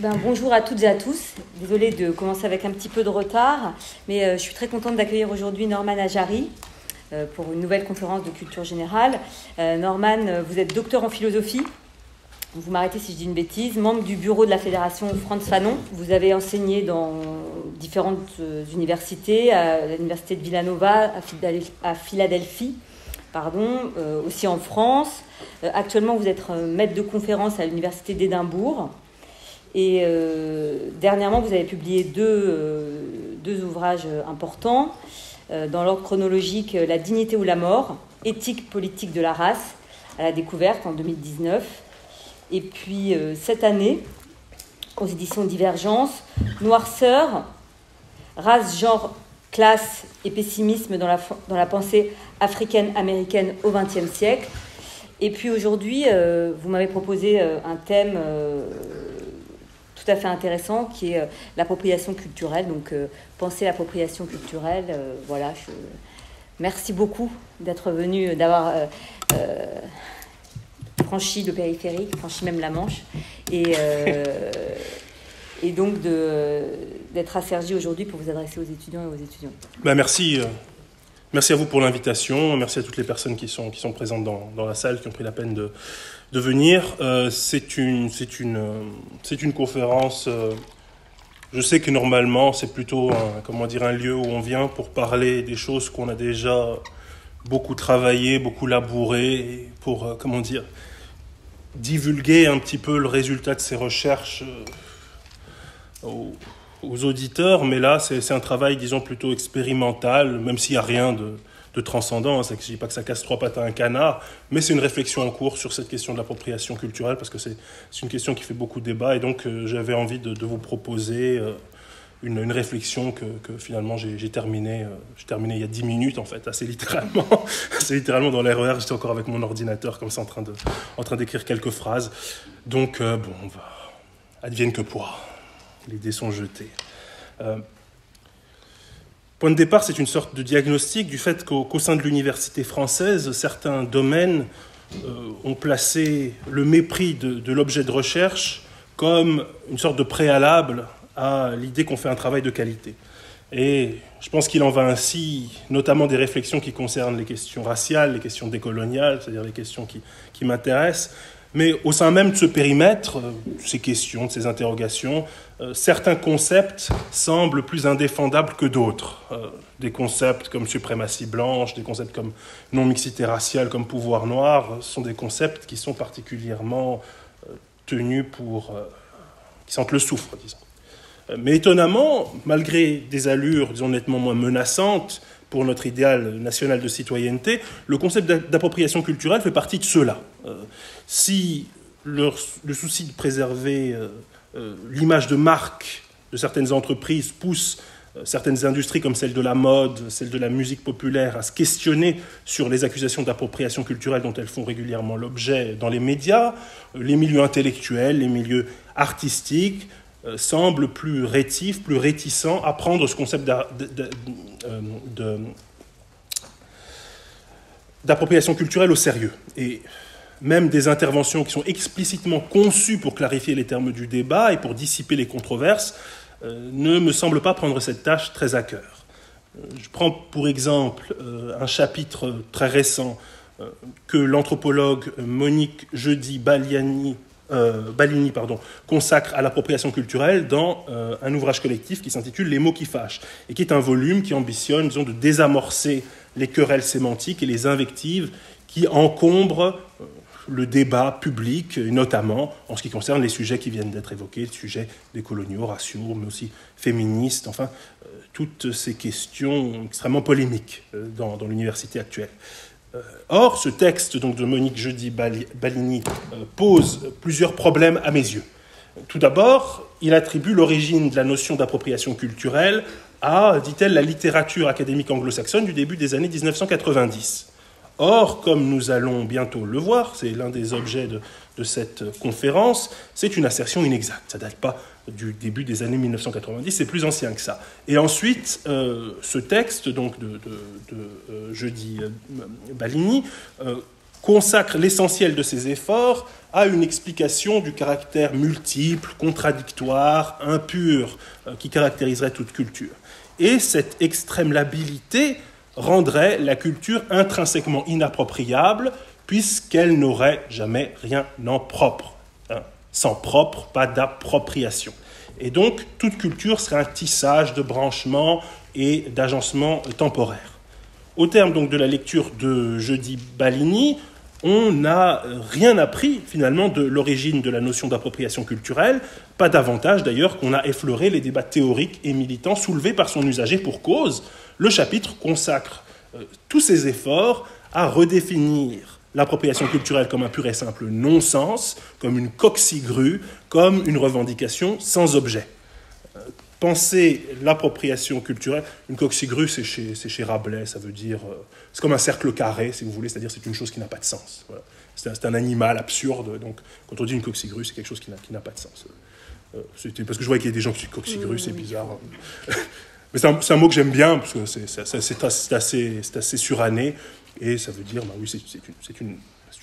Ben, bonjour à toutes et à tous. Désolée de commencer avec un petit peu de retard, mais euh, je suis très contente d'accueillir aujourd'hui Norman Ajari euh, pour une nouvelle conférence de culture générale. Euh, Norman, vous êtes docteur en philosophie. Vous m'arrêtez si je dis une bêtise. Membre du bureau de la fédération Franz Fanon. Vous avez enseigné dans différentes universités, à l'université de Villanova, à Philadelphie, pardon, aussi en France. actuellement, vous êtes maître de conférence à l'université d'Édimbourg. Et euh, dernièrement, vous avez publié deux, euh, deux ouvrages importants. Euh, dans l'ordre chronologique, La dignité ou la mort, éthique politique de la race, à la découverte en 2019. Et puis cette année, aux éditions Divergence, Noirceur, race, genre, classe et pessimisme dans la, dans la pensée africaine-américaine au XXe siècle. Et puis aujourd'hui, vous m'avez proposé un thème tout fait intéressant qui est euh, l'appropriation culturelle. Donc, euh, penser l'appropriation culturelle, euh, voilà. Je... Merci beaucoup d'être venu, d'avoir franchi le périphérique, franchi même la Manche, et, et donc d'être à Sergi aujourd'hui pour vous adresser aux étudiants et aux étudiants. Ben merci. Merci à vous pour l'invitation. Merci à toutes les personnes qui sont, qui sont présentes dans, dans la salle, qui ont pris la peine de, de venir. Euh, c'est une, une, c'est une conférence. Euh, je sais que normalement, c'est plutôt un, comment dire, un lieu où on vient pour parler des choses qu'on a déjà beaucoup travaillé, beaucoup labouré, pour, euh, comment dire, divulguer un petit peu le résultat de ces recherches aux, auditeurs. Mais là, c'est un travail, disons, plutôt expérimental, même s'il n'y a rien de de transcendant. Hein, je dis pas que ça casse trois pattes à un canard, mais c'est une réflexion en cours sur cette question de l'appropriation culturelle, parce que c'est une question qui fait beaucoup de débat, et donc euh, j'avais envie de, vous proposer euh, une, réflexion que, finalement j'ai terminé, euh, terminé il y a dix minutes, en fait, assez littéralement. assez littéralement dans l'RER, j'étais encore avec mon ordinateur, comme ça, en train, d'écrire quelques phrases. Donc, bon, on va... Advienne que pourra. Les dés sont jetés. Point de départ, c'est une sorte de diagnostic du fait qu'au sein de l'université française, certains domaines euh, ont placé le mépris de, l'objet de recherche comme une sorte de préalable à l'idée qu'on fait un travail de qualité. Et je pense qu'il en va ainsi, notamment des réflexions qui concernent les questions raciales, les questions décoloniales, c'est-à-dire les questions qui, qui m'intéressent, mais au sein même de ce périmètre, de euh, ces questions, de ces interrogations, euh, certains concepts semblent plus indéfendables que d'autres. Euh, des concepts comme suprématie blanche, des concepts comme non-mixité raciale, comme pouvoir noir, sont des concepts qui sont particulièrement tenus pour... qui sentent le soufre, disons. Mais étonnamment, malgré des allures, disons, nettement moins menaçantes, pour notre idéal national de citoyenneté, le concept d'appropriation culturelle fait partie de cela. Euh, si le, souci de préserver euh, euh, l'image de marque de certaines entreprises pousse certaines industries comme celle de la mode, celle de la musique populaire à se questionner sur les accusations d'appropriation culturelle dont elles font régulièrement l'objet dans les médias, les milieux intellectuels, les milieux artistiques, semble plus rétif, plus réticent à prendre ce concept euh, d'appropriation culturelle au sérieux. Et même des interventions qui sont explicitement conçues pour clarifier les termes du débat et pour dissiper les controverses euh, ne me semblent pas prendre cette tâche très à cœur. Je prends pour exemple un chapitre très récent que l'anthropologue Monique Jeudi Baliani euh, Balini consacre à l'appropriation culturelle dans euh, un ouvrage collectif qui s'intitule Les mots qui fâchent, et qui est un volume qui ambitionne disons, de désamorcer les querelles sémantiques et les invectives qui encombrent euh, le débat public, notamment en ce qui concerne les sujets qui viennent d'être évoqués, le sujet des coloniaux, raciaux, mais aussi féministes, enfin, toutes ces questions extrêmement polémiques dans l'université actuelle. Euh, or, ce texte donc, de Monique Jeudi Balini euh, pose plusieurs problèmes à mes yeux. Tout d'abord, il attribue l'origine de la notion d'appropriation culturelle à, dit-elle, la littérature académique anglo-saxonne du début des années 1990. Or, comme nous allons bientôt le voir, c'est l'un des objets de, de cette conférence, c'est une assertion inexacte. Ça date pas du début des années 1990, c'est plus ancien que ça. Et ensuite, euh, ce texte donc de, euh, jeudi euh, Balini consacre l'essentiel de ses efforts à une explication du caractère multiple, contradictoire, impur qui caractériserait toute culture. Et cette extrême labilité rendrait la culture intrinsèquement inappropriable puisqu'elle n'aurait jamais rien en propre. Hein. Sans propre, pas d'appropriation. Et donc, toute culture serait un tissage de branchements et d'agencements temporaires. Au terme donc de la lecture de Jeudi Balini, on n'a rien appris finalement de l'origine de la notion d'appropriation culturelle, pas davantage d'ailleurs qu'on a effleuré les débats théoriques et militants soulevés par son usager pour cause. Le chapitre consacre euh, tous ses efforts à redéfinir l'appropriation culturelle comme un pur et simple non-sens, comme une coxigrue, comme une revendication sans objet. Euh, penser l'appropriation culturelle, une coxigrue, c'est chez, chez, Rabelais, ça veut dire, euh, c'est comme un cercle carré, si vous voulez, c'est-à-dire c'est une chose qui n'a pas de sens. C'est un, animal absurde, donc quand on dit une coxigrue, c'est quelque chose qui n'a pas de sens. Euh, parce que je vois qu'il y a des gens qui disent coxigrue, c'est bizarre. Mais c'est un, un, mot que j'aime bien, parce que c'est assez, assez suranné. Et ça veut dire, bah oui, c'est une,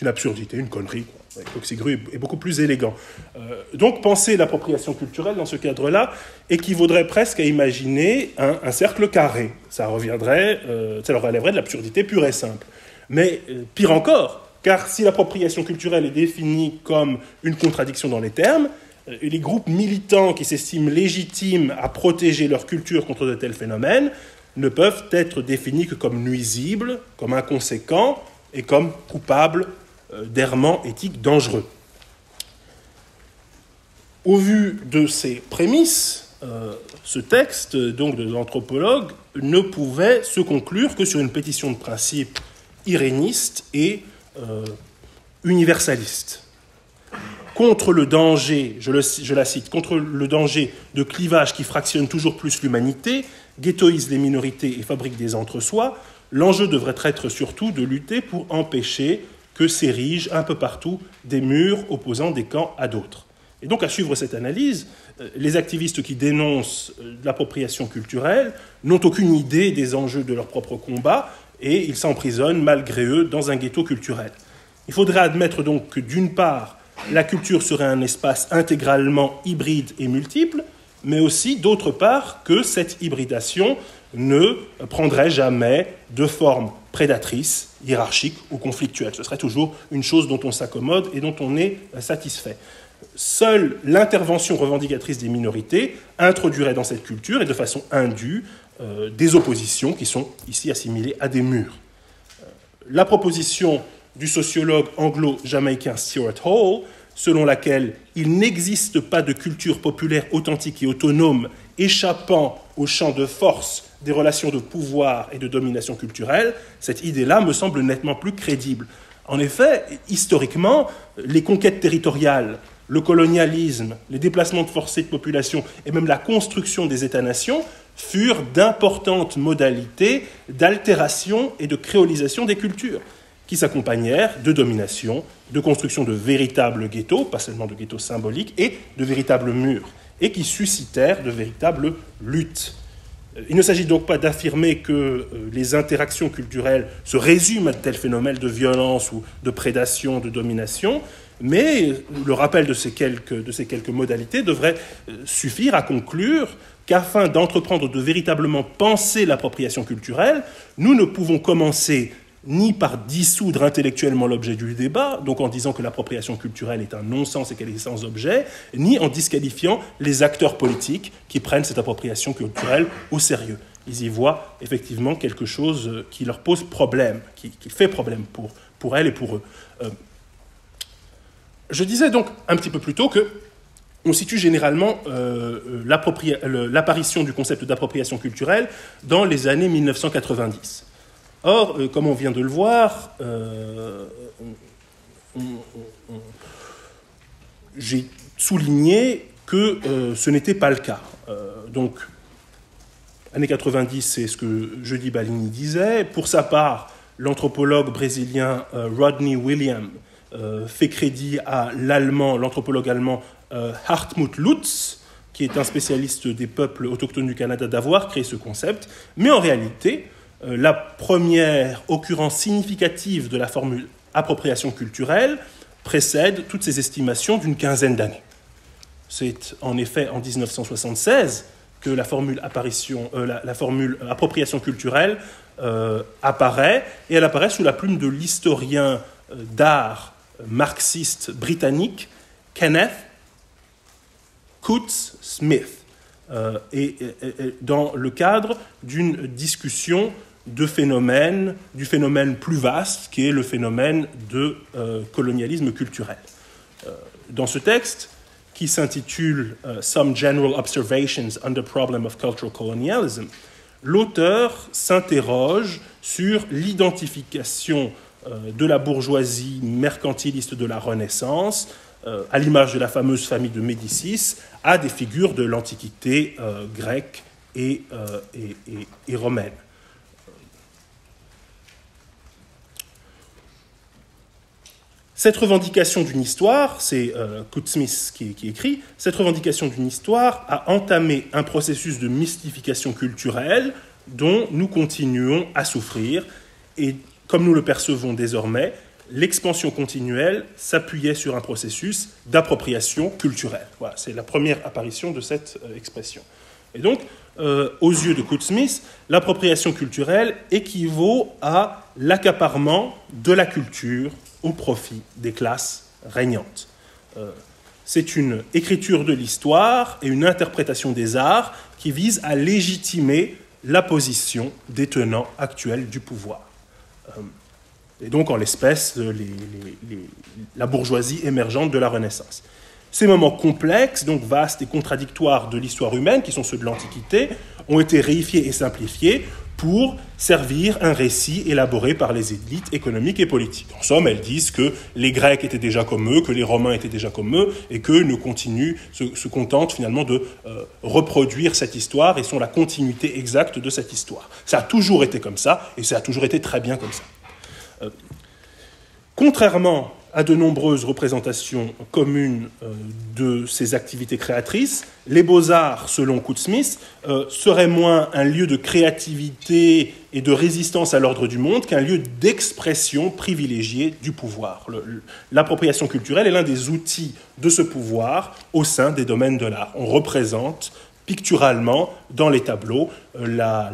absurdité, une connerie. Coxigru est, beaucoup plus élégant. Euh, donc penser l'appropriation culturelle dans ce cadre-là équivaudrait presque à imaginer un, cercle carré. Ça reviendrait, euh, ça leur relèverait de l'absurdité pure et simple. Mais euh, pire encore, car si l'appropriation culturelle est définie comme une contradiction dans les termes, les groupes militants qui s'estiment légitimes à protéger leur culture contre de tels phénomènes ne peuvent être définis que comme nuisibles, comme inconséquents et comme coupables euh, d'errements éthiques dangereux. Au vu de ces prémices, euh, ce texte donc de l'anthropologue ne pouvait se conclure que sur une pétition de principe iréniste et euh, universaliste. Contre le danger, je, je la cite, contre le danger de clivage qui fractionne toujours plus l'humanité, ghettoise les minorités et fabrique des entre-soi, l'enjeu devrait être surtout de lutter pour empêcher que s'érigent un peu partout des murs opposant des camps à d'autres. Et donc, à suivre cette analyse, euh, les activistes qui dénoncent euh, l'appropriation culturelle n'ont aucune idée des enjeux de leur propre combat et ils s'emprisonnent malgré eux dans un ghetto culturel. Il faudrait admettre donc que d'une part, la culture serait un espace intégralement hybride et multiple, mais aussi d'autre part que cette hybridation ne prendrait jamais de forme prédatrice, hiérarchique ou conflictuelle. Ce serait toujours une chose dont on s'accommode et dont on est satisfait. Seule l'intervention revendicatrice des minorités introduirait dans cette culture et de façon indue euh, des oppositions qui sont ici assimilées à des murs. Euh, la proposition du sociologue anglo-jamaïcain Stuart Hall selon laquelle il n'existe pas de culture populaire authentique et autonome échappant au champ de force des relations de pouvoir et de domination culturelle, cette idée-là me semble nettement plus crédible. En effet, historiquement, les conquêtes territoriales, le colonialisme, les déplacements de forcés de population et même la construction des États-nations furent d'importantes modalités d'altération et de créolisation des cultures qui s'accompagnèrent de domination, de construction de véritables ghettos, pas seulement de ghettos symboliques, et de véritables murs, et qui suscitèrent de véritables luttes. Il ne s'agit donc pas d'affirmer que euh, les interactions culturelles se résument à de tels phénomènes de violence ou de prédation, de domination, mais le rappel de ces quelques, modalités devrait euh, suffire à conclure qu'afin d'entreprendre de véritablement penser l'appropriation culturelle, nous ne pouvons commencer ni par dissoudre intellectuellement l'objet du débat, donc en disant que l'appropriation culturelle est un non-sens et qu'elle est sans objet, ni en disqualifiant les acteurs politiques qui prennent cette appropriation culturelle au sérieux. Ils y voient effectivement quelque chose euh, qui leur pose problème, qui, fait problème pour, elles et pour eux. Euh, je disais donc un petit peu plus tôt que on situe généralement euh, l'apparition du concept d'appropriation culturelle dans les années 1990. Or, euh, comme on vient de le voir, euh, j'ai souligné que euh, ce n'était pas le cas. donc, années 90, c'est ce que Jeudi Balini disait. Pour sa part, l'anthropologue brésilien Rodney William fait crédit à l'anthropologue allemand Hartmut Lutz, qui est un spécialiste des peuples autochtones du Canada, d'avoir créé ce concept. Mais en réalité, la première occurrence significative de la formule appropriation culturelle précède toutes ces estimations d'une quinzaine d'années. C'est en effet en 1976 que la formule, euh, formule appropriation culturelle euh, apparaît, et elle apparaît sous la plume de l'historien euh, d'art marxiste britannique Kenneth Coates Smith, et, dans le cadre d'une discussion de phénomènes, du phénomène plus vaste qui est le phénomène de colonialisme culturel. dans ce texte, qui s'intitule euh, Some General Observations on the Problem of Cultural Colonialism, l'auteur s'interroge sur l'identification euh, de la bourgeoisie mercantiliste de la Renaissance, euh, à l'image de la fameuse famille de Médicis, à des figures de l'Antiquité grecque et romaine. Cette revendication d'une histoire, c'est euh, Smith qui, écrit, cette revendication d'une histoire a entamé un processus de mystification culturelle dont nous continuons à souffrir. Et comme nous le percevons désormais, l'expansion continuelle s'appuyait sur un processus d'appropriation culturelle. Voilà, c'est la première apparition de cette euh, expression. Et donc, euh, aux yeux de Smith, l'appropriation culturelle équivaut à l'accaparement de la culture au profit des classes régnantes. Euh, c'est une écriture de l'histoire et une interprétation des arts qui vise à légitimer la position des tenants actuels du pouvoir. Euh, et donc, en l'espèce, la bourgeoisie émergente de la Renaissance. Ces moments complexes, donc vastes et contradictoires de l'histoire humaine, qui sont ceux de l'Antiquité, ont été réifiés et simplifiés pour servir un récit élaboré par les élites économiques et politiques. En somme, elles disent que les Grecs étaient déjà comme eux, que les Romains étaient déjà comme eux, et qu'eux ne continuent, se, contentent finalement de euh, reproduire cette histoire et sont la continuité exacte de cette histoire. Ça a toujours été comme ça, et ça a toujours été très bien comme ça. Euh, contrairement à de nombreuses représentations communes euh, de ces activités créatrices, les beaux-arts, selon Kootsmith, euh, seraient moins un lieu de créativité et de résistance à l'ordre du monde qu'un lieu d'expression privilégiée du pouvoir. L'appropriation culturelle est l'un des outils de ce pouvoir au sein des domaines de l'art. On représente picturalement dans les tableaux euh,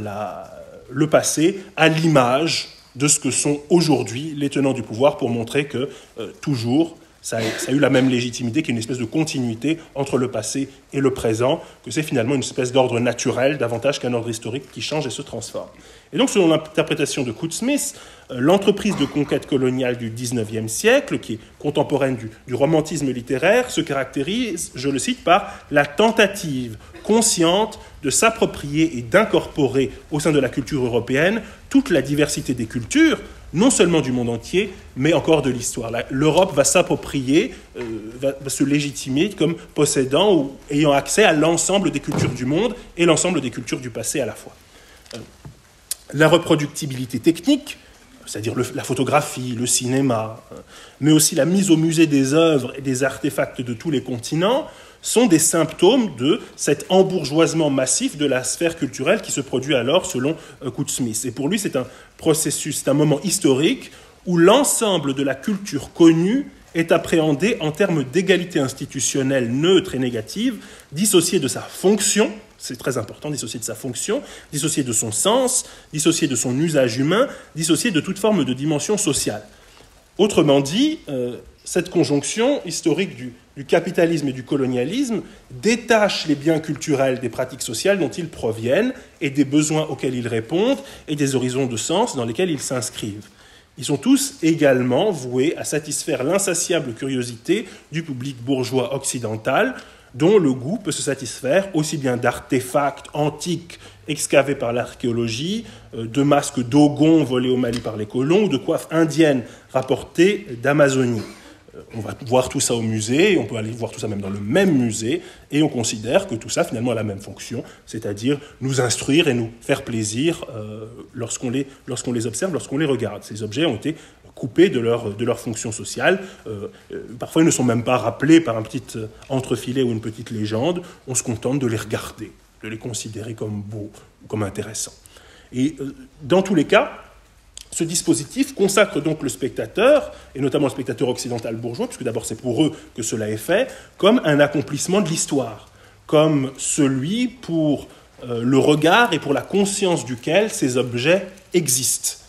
le passé à l'image de ce que sont aujourd'hui les tenants du pouvoir pour montrer que euh, toujours ça a, eu la même légitimité, qu'il y a une espèce de continuité entre le passé et le présent, que c'est finalement une espèce d'ordre naturel davantage qu'un ordre historique qui change et se transforme. Et donc, selon l'interprétation de Kootsmith, euh, l'entreprise de conquête coloniale du XIXe siècle, qui est contemporaine du romantisme littéraire, se caractérise, je le cite, par la tentative consciente de s'approprier et d'incorporer au sein de la culture européenne toute la diversité des cultures, non seulement du monde entier, mais encore de l'histoire. L'Europe va s'approprier, euh, va, se légitimer comme possédant ou ayant accès à l'ensemble des cultures du monde et l'ensemble des cultures du passé à la fois. Euh, la reproductibilité technique, c'est-à-dire la photographie, le cinéma, euh, mais aussi la mise au musée des œuvres et des artefacts de tous les continents, sont des symptômes de cet embourgeoisement massif de la sphère culturelle qui se produit alors selon Smith. Et pour lui, c'est un processus, c'est un moment historique où l'ensemble de la culture connue est appréhendé en termes d'égalité institutionnelle neutre et négative, dissociée de sa fonction, c'est très important, dissociée de sa fonction, dissociée de son sens, dissociée de son usage humain, dissociée de toute forme de dimension sociale. Autrement dit, euh, cette conjonction historique du, capitalisme et du colonialisme détache les biens culturels des pratiques sociales dont ils proviennent et des besoins auxquels ils répondent et des horizons de sens dans lesquels ils s'inscrivent. Ils sont tous également voués à satisfaire l'insatiable curiosité du public bourgeois occidental, dont le goût peut se satisfaire aussi bien d'artefacts antiques excavés par l'archéologie, euh, de masques d'ogons volés au Mali par les colons ou de coiffes indiennes rapportées d'Amazonie. Euh, on va voir tout ça au musée, on peut aller voir tout ça même dans le même musée, et on considère que tout ça finalement a la même fonction, c'est-à-dire nous instruire et nous faire plaisir euh, lorsqu'on les, les observe, lorsqu'on les regarde. Ces objets ont été coupés de leur, de leur fonction sociale. Euh, parfois, ils ne sont même pas rappelés par un petit entrefilet ou une petite légende. On se contente de les regarder, de les considérer comme beaux comme intéressants. Et dans tous les cas, Ce dispositif consacre donc le spectateur, et notamment le spectateur occidental bourgeois, puisque d'abord c'est pour eux que cela est fait, comme un accomplissement de l'histoire, comme celui pour euh, le regard et pour la conscience duquel ces objets existent.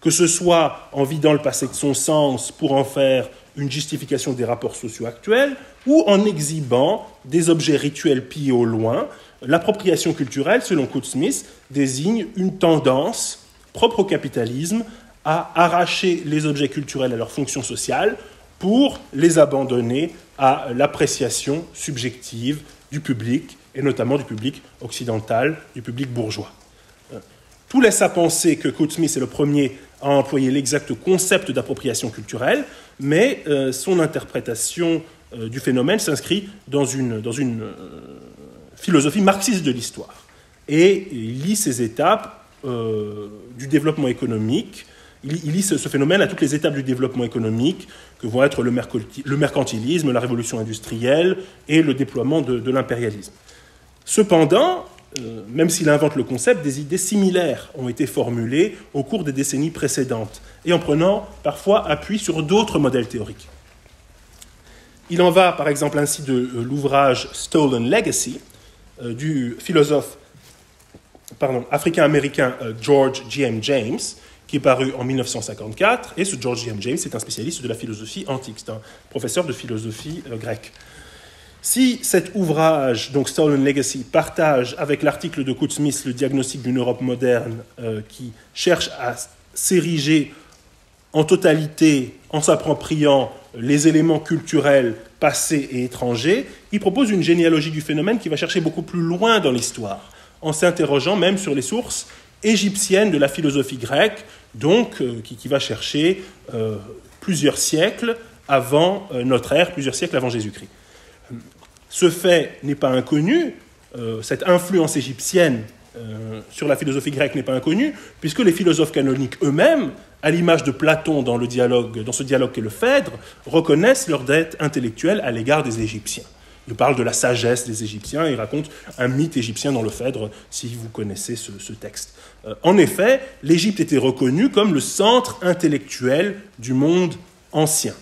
Que ce soit en vidant le passé de son sens pour en faire une justification des rapports sociaux actuels, ou en exhibant des objets rituels pillés au loin, l'appropriation culturelle, selon Smith, désigne une tendance propre au capitalisme à arracher les objets culturels à leur fonction sociale pour les abandonner à l'appréciation subjective du public, et notamment du public occidental, du public bourgeois. Euh, tout laisse à penser que Smith est le premier à employer l'exact concept d'appropriation culturelle, mais euh, son interprétation euh, du phénomène s'inscrit dans une, dans une philosophie marxiste de l'histoire. Et il lit étapes euh, du développement économique. Il, lit ce, phénomène à toutes les étapes du développement économique, que vont être le, mercantilisme, la révolution industrielle et le déploiement de, l'impérialisme. Cependant, euh, même s'il invente le concept, des idées similaires ont été formulées au cours des décennies précédentes, et en prenant parfois appui sur d'autres modèles théoriques. Il en va par exemple ainsi de euh, l'ouvrage Stolen Legacy du philosophe africain-américain euh, George G.M. James, qui est paru en 1954. Et ce George G.M. James est un spécialiste de la philosophie antique, c'est un professeur de philosophie euh, grecque. Si cet ouvrage, donc Stolen Legacy, partage avec l'article de Smith le diagnostic d'une Europe moderne euh, qui cherche à s'ériger en totalité en s'appropriant les éléments culturels passés et étrangers, il propose une généalogie du phénomène qui va chercher beaucoup plus loin dans l'histoire en s'interrogeant même sur les sources égyptiennes de la philosophie grecque, donc euh, qui, va chercher euh, plusieurs siècles avant euh, notre ère, plusieurs siècles avant Jésus-Christ. Ce fait n'est pas inconnu, cette influence égyptienne sur la philosophie grecque n'est pas inconnue, puisque les philosophes canoniques eux-mêmes, à l'image de Platon dans, dans ce dialogue qu'est le Phèdre, reconnaissent leur dette intellectuelle à l'égard des Égyptiens. Il parle de la sagesse des Égyptiens il raconte un mythe égyptien dans le Phèdre, si vous connaissez ce, texte. Euh, en effet, l'Égypte était reconnue comme le centre intellectuel du monde ancien.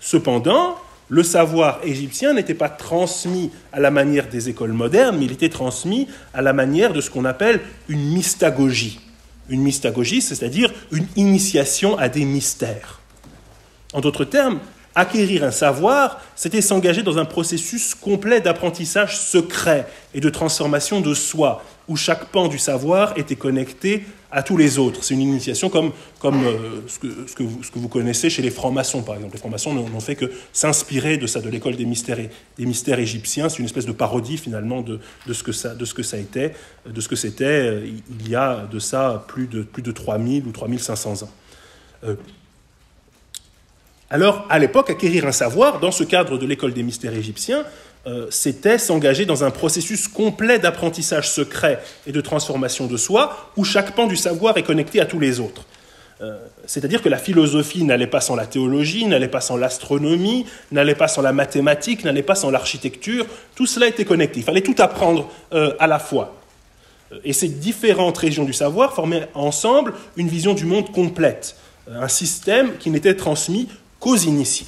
Cependant, le savoir égyptien n'était pas transmis à la manière des écoles modernes, mais il était transmis à la manière de ce qu'on appelle une mystagogie. Une mystagogie, c'est-à-dire une initiation à des mystères. En d'autres termes, Acquérir un savoir, c'était s'engager dans un processus complet d'apprentissage secret et de transformation de soi, où chaque pan du savoir était connecté à tous les autres. C'est une initiation comme, comme euh, ce, que, ce, que vous, connaissez chez les francs-maçons, par exemple. Les francs-maçons n'ont fait que s'inspirer de ça, de l'école des mystères, des mystères égyptiens. C'est une espèce de parodie, finalement, de, de, ce, que ça, de ce que ça était, de ce que c'était euh, il y a de ça plus de, plus de 3000 ou 3500 ans. Euh, alors, à l'époque, acquérir un savoir, dans ce cadre de l'école des mystères égyptiens, euh, c'était s'engager dans un processus complet d'apprentissage secret et de transformation de soi, où chaque pan du savoir est connecté à tous les autres. Euh, c'est-à-dire que la philosophie n'allait pas sans la théologie, n'allait pas sans l'astronomie, n'allait pas sans la mathématique, n'allait pas sans l'architecture, tout cela était connecté. Il fallait tout apprendre euh, à la fois. Et ces différentes régions du savoir formaient ensemble une vision du monde complète, un système qui n'était transmis qu'aux initiés.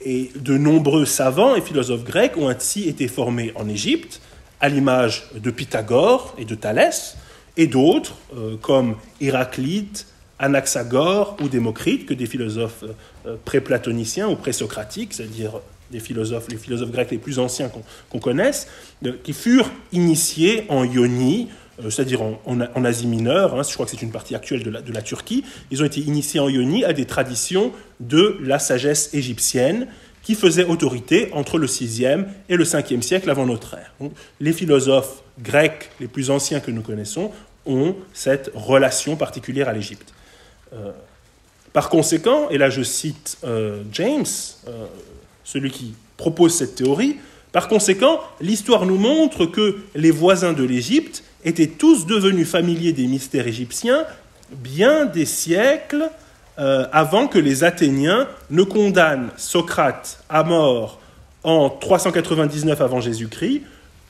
Et de nombreux savants et philosophes grecs ont ainsi été formés en Égypte, à l'image de Pythagore et de Thalès, et d'autres, euh, comme Héraclite, Anaxagore ou Démocrite, que des philosophes euh, pré-platoniciens ou pré-socratiques, c'est-à-dire des philosophes, les philosophes grecs les plus anciens qu'on connaisse, euh, qui furent initiés en Ionie, c'est-à-dire en, Asie mineure, hein, je crois que c'est une partie actuelle de la, Turquie, ils ont été initiés en Ionie à des traditions de la sagesse égyptienne qui faisaient autorité entre le 6e et le 5e siècle avant notre ère. les philosophes grecs les plus anciens que nous connaissons ont cette relation particulière à l'Égypte. Euh, par conséquent, et là je cite euh, James, celui qui propose cette théorie, par conséquent, l'histoire nous montre que les voisins de l'Égypte étaient tous devenus familiers des mystères égyptiens bien des siècles euh, avant que les Athéniens ne condamnent Socrate à mort en 399 avant Jésus-Christ,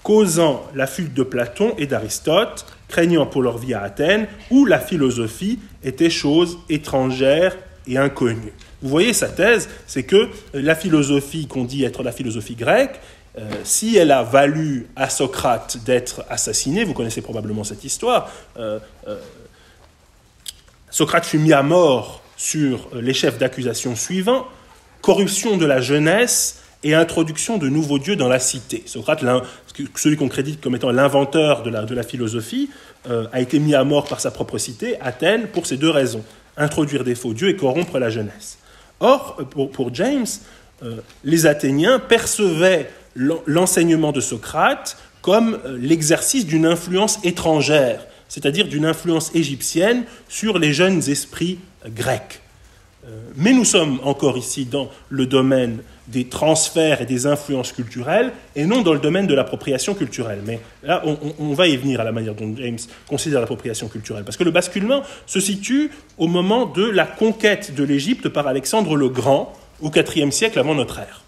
causant la fuite de Platon et d'Aristote craignant pour leur vie à Athènes, où la philosophie était chose étrangère et inconnue. Vous voyez, sa thèse, c'est que la philosophie qu'on dit être la philosophie grecque, euh, si elle a valu à Socrate d'être assassiné, vous connaissez probablement cette histoire, euh, euh, Socrate fut mis à mort sur les chefs d'accusation suivants, corruption de la jeunesse et introduction de nouveaux dieux dans la cité. Socrate, celui qu'on crédite comme étant l'inventeur de la, philosophie, a été mis à mort par sa propre cité, Athènes, pour ces deux raisons, introduire des faux dieux et corrompre la jeunesse. Or, pour, James, les Athéniens percevaient l'enseignement de Socrate comme euh, l'exercice d'une influence étrangère, c'est-à-dire d'une influence égyptienne sur les jeunes esprits grecs. Euh, mais nous sommes encore ici dans le domaine des transferts et des influences culturelles et non dans le domaine de l'appropriation culturelle. Mais là, on, va y venir à la manière dont James considère l'appropriation culturelle. Parce que le basculement se situe au moment de la conquête de l'Égypte par Alexandre le Grand au IVe siècle avant notre ère.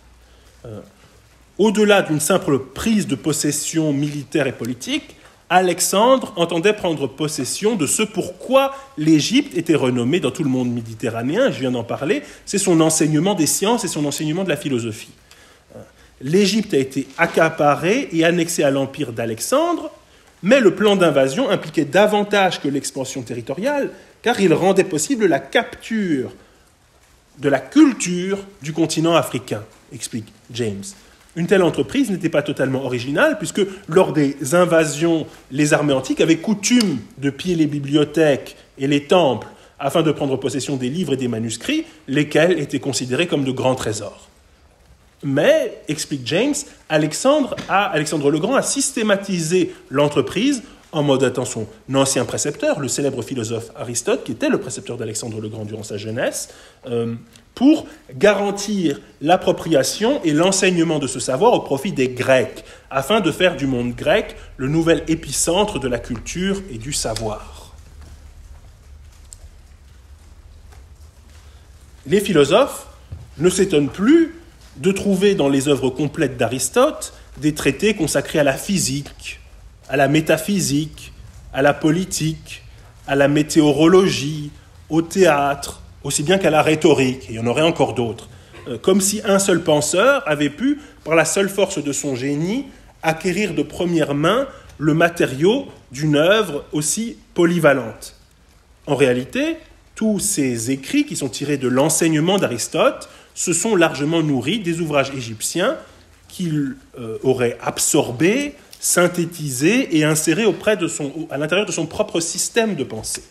Au-delà d'une simple prise de possession militaire et politique, Alexandre entendait prendre possession de ce pourquoi l'Égypte était renommée dans tout le monde méditerranéen, je viens d'en parler, c'est son enseignement des sciences et son enseignement de la philosophie. L'Égypte a été accaparée et annexée à l'empire d'Alexandre, mais le plan d'invasion impliquait davantage que l'expansion territoriale, car il rendait possible la capture de la culture du continent africain, explique James. Une telle entreprise n'était pas totalement originale, puisque lors des invasions, les armées antiques avaient coutume de piller les bibliothèques et les temples afin de prendre possession des livres et des manuscrits, lesquels étaient considérés comme de grands trésors. Mais, explique James, Alexandre, Alexandre le Grand a systématisé l'entreprise en mode son ancien précepteur, le célèbre philosophe Aristote, qui était le précepteur d'Alexandre le Grand durant sa jeunesse, euh, pour garantir l'appropriation et l'enseignement de ce savoir au profit des Grecs, afin de faire du monde grec le nouvel épicentre de la culture et du savoir. Les philosophes ne s'étonnent plus de trouver dans les œuvres complètes d'Aristote des traités consacrés à la physique, à la métaphysique, à la politique, à la météorologie, au théâtre, aussi bien qu'à la rhétorique, il y en aurait encore d'autres, euh, comme si un seul penseur avait pu, par la seule force de son génie, acquérir de première main le matériau d'une œuvre aussi polyvalente. En réalité, tous ces écrits qui sont tirés de l'enseignement d'Aristote se sont largement nourris des ouvrages égyptiens qu'il euh, aurait absorbés, synthétisés et insérés auprès de son, à l'intérieur de son propre système de pensée.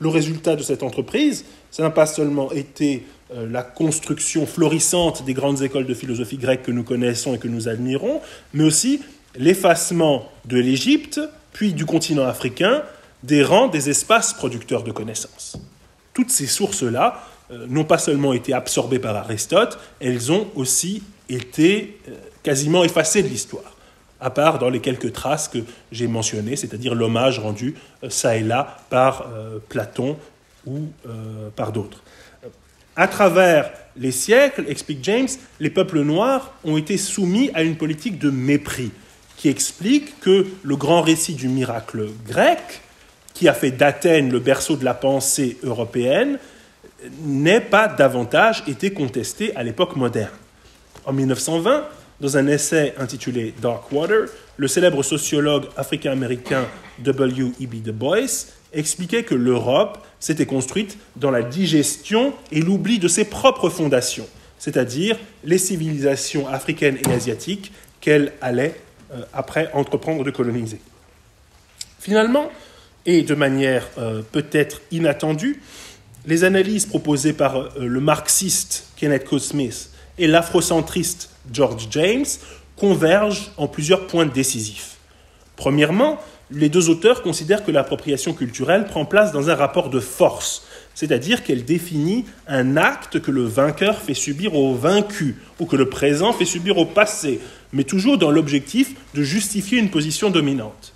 Le résultat de cette entreprise, ça n'a pas seulement été euh, la construction florissante des grandes écoles de philosophie grecque que nous connaissons et que nous admirons, mais aussi l'effacement de l'Égypte, puis du continent africain, des rangs des espaces producteurs de connaissances. Toutes ces sources-là euh, n'ont pas seulement été absorbées par Aristote, elles ont aussi été euh, quasiment effacées de l'histoire à part dans les quelques traces que j'ai mentionnées, c'est-à-dire l'hommage rendu euh, ça et là par euh, Platon ou euh, par d'autres. À travers les siècles, explique James, les peuples noirs ont été soumis à une politique de mépris qui explique que le grand récit du miracle grec, qui a fait d'Athènes le berceau de la pensée européenne, n'ait pas davantage été contesté à l'époque moderne. En 1920, dans un essai intitulé Dark Water, le célèbre sociologue africain-américain W.E.B. Du Bois expliquait que l'Europe s'était construite dans la digestion et l'oubli de ses propres fondations, c'est-à-dire les civilisations africaines et asiatiques qu'elle allait euh, après entreprendre de coloniser. Finalement, et de manière euh, peut-être inattendue, les analyses proposées par euh, le marxiste Kenneth Cosmith et l'afrocentriste George James convergent en plusieurs points décisifs. Premièrement, les deux auteurs considèrent que l'appropriation culturelle prend place dans un rapport de force, c'est-à-dire qu'elle définit un acte que le vainqueur fait subir au vaincu, ou que le présent fait subir au passé, mais toujours dans l'objectif de justifier une position dominante.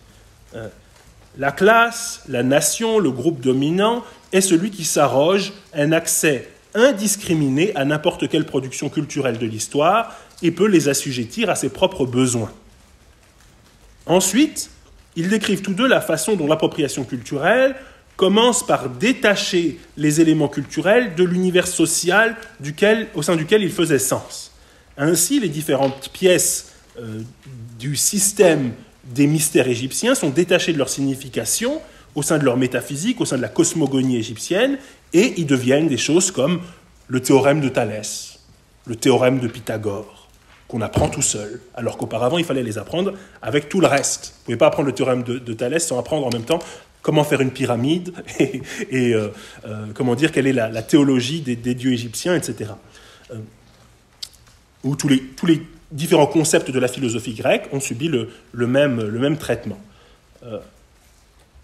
Euh, la classe, la nation, le groupe dominant est celui qui s'arroge un accès indiscriminé à n'importe quelle production culturelle de l'histoire et peut les assujettir à ses propres besoins. Ensuite, Ils décrivent tous deux la façon dont l'appropriation culturelle commence par détacher les éléments culturels de l'univers social au sein duquel ils faisaient sens. Ainsi, les différentes pièces euh, du système des mystères égyptiens sont détachées de leur signification au sein de leur métaphysique, au sein de la cosmogonie égyptienne, et ils deviennent des choses comme le théorème de Thalès, le théorème de Pythagore, qu'on apprend tout seul, alors qu'auparavant il fallait les apprendre avec tout le reste. Vous ne pouvez pas apprendre le théorème de, Thalès sans apprendre en même temps comment faire une pyramide et, euh, euh, comment dire quelle est la, théologie des, dieux égyptiens, etc. Euh, où tous les, différents concepts de la philosophie grecque ont subi le, même, le même, traitement.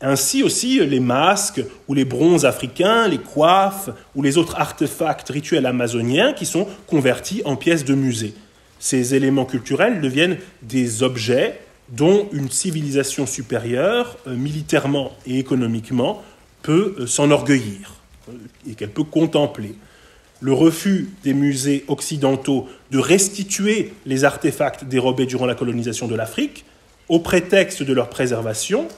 Ainsi aussi, les masques ou les bronzes africains, les coiffes ou les autres artefacts rituels amazoniens qui sont convertis en pièces de musée. Ces éléments culturels deviennent des objets dont une civilisation supérieure, euh, militairement et économiquement, peut euh, s'enorgueillir euh, et qu'elle peut contempler. Le refus des musées occidentaux de restituer les artefacts dérobés durant la colonisation de l'Afrique, au prétexte de leur préservation,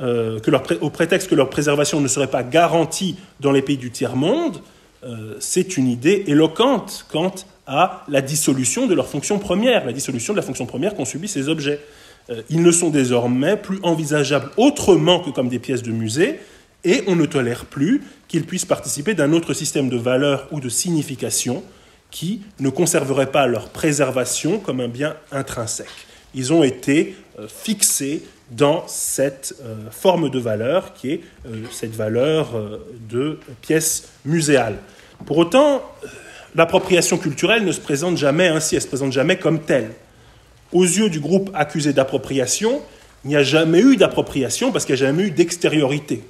euh, au prétexte que leur préservation ne serait pas garantie dans les pays du tiers-monde, euh, c'est une idée éloquente quant à la dissolution de leur fonction première, la dissolution de la fonction première qu'ont subi ces objets. Euh, ils ne sont désormais plus envisageables autrement que comme des pièces de musée, et on ne tolère plus qu'ils puissent participer d'un autre système de valeurs ou de signification qui ne conserverait pas leur préservation comme un bien intrinsèque. Ils ont été fixés dans cette euh, forme de valeur qui est euh, cette valeur euh, de pièce muséale. Pour autant, l'appropriation culturelle ne se présente jamais ainsi, elle se présente jamais comme telle. Aux yeux du groupe accusé d'appropriation, il n'y a jamais eu d'appropriation parce qu'il n'y a jamais eu d'extériorité.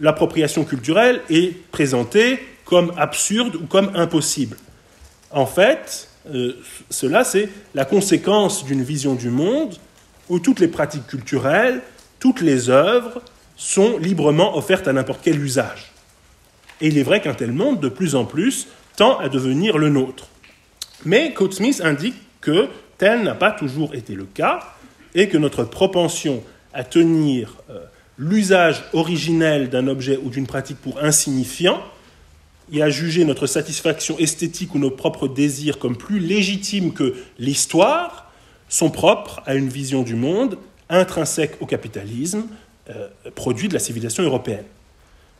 L'appropriation culturelle est présentée comme absurde ou comme impossible. En fait, cela, c'est la conséquence d'une vision du monde où toutes les pratiques culturelles, toutes les œuvres sont librement offertes à n'importe quel usage. Et il est vrai qu'un tel monde, de plus en plus, tend à devenir le nôtre. Mais Coates Smith indique que tel n'a pas toujours été le cas et que notre propension à tenir euh, l'usage originel d'un objet ou d'une pratique pour insignifiant et à juger notre satisfaction esthétique ou nos propres désirs comme plus légitimes que l'histoire sont propres à une vision du monde intrinsèque au capitalisme, euh, produit de la civilisation européenne.